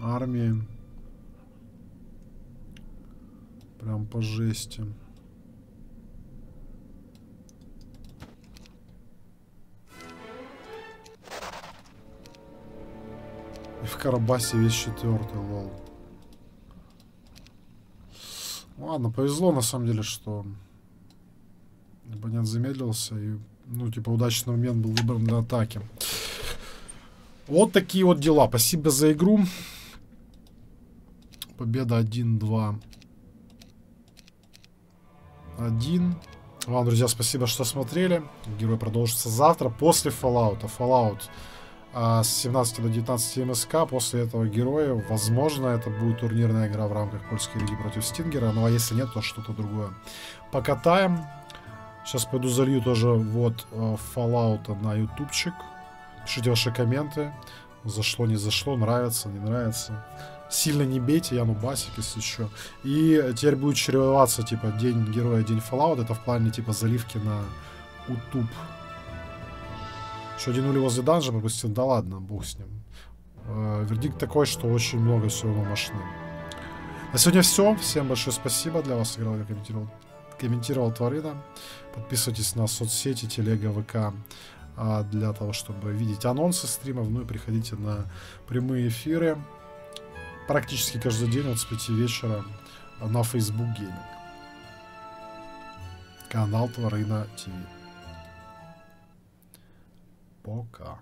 Армии. Прям по жести. И в Карабасе весь четвертый, лол. Ладно, повезло на самом деле, что абонент замедлился и, ну, типа, удачный момент был выбран для атаки. Вот такие вот дела. Спасибо за игру. Победа 1-2. 1. Вам, друзья, спасибо, что смотрели. Герой продолжится завтра после Fallout. Fallout а, с 17 до 19 МСК. После этого героя, возможно, это будет турнирная игра в рамках польской лиги против Стингера. Ну а если нет, то что-то другое. Покатаем. Сейчас пойду залью тоже вот э, Fallout на ютубчик. Пишите ваши комменты. Зашло, не зашло, нравится, не нравится. Сильно не бейте, я нубасик, если что. И теперь будет чередоваться, типа, день героя, день Fallout. Это в плане, типа, заливки на YouTube. Один улей возле данжа пропустил. Да ладно, бог с ним. Э, вердикт такой, что очень много все равно машины. На сегодня все. Всем большое спасибо. Для вас играл, я комментировал, комментировал Тварина. Подписывайтесь на соцсети, телега, ВК а, для того, чтобы видеть анонсы стримов. Ну и приходите на прямые эфиры. Практически каждый день от с 5 вечера на Facebook Gaming. Канал Тварина ТВ. Пока.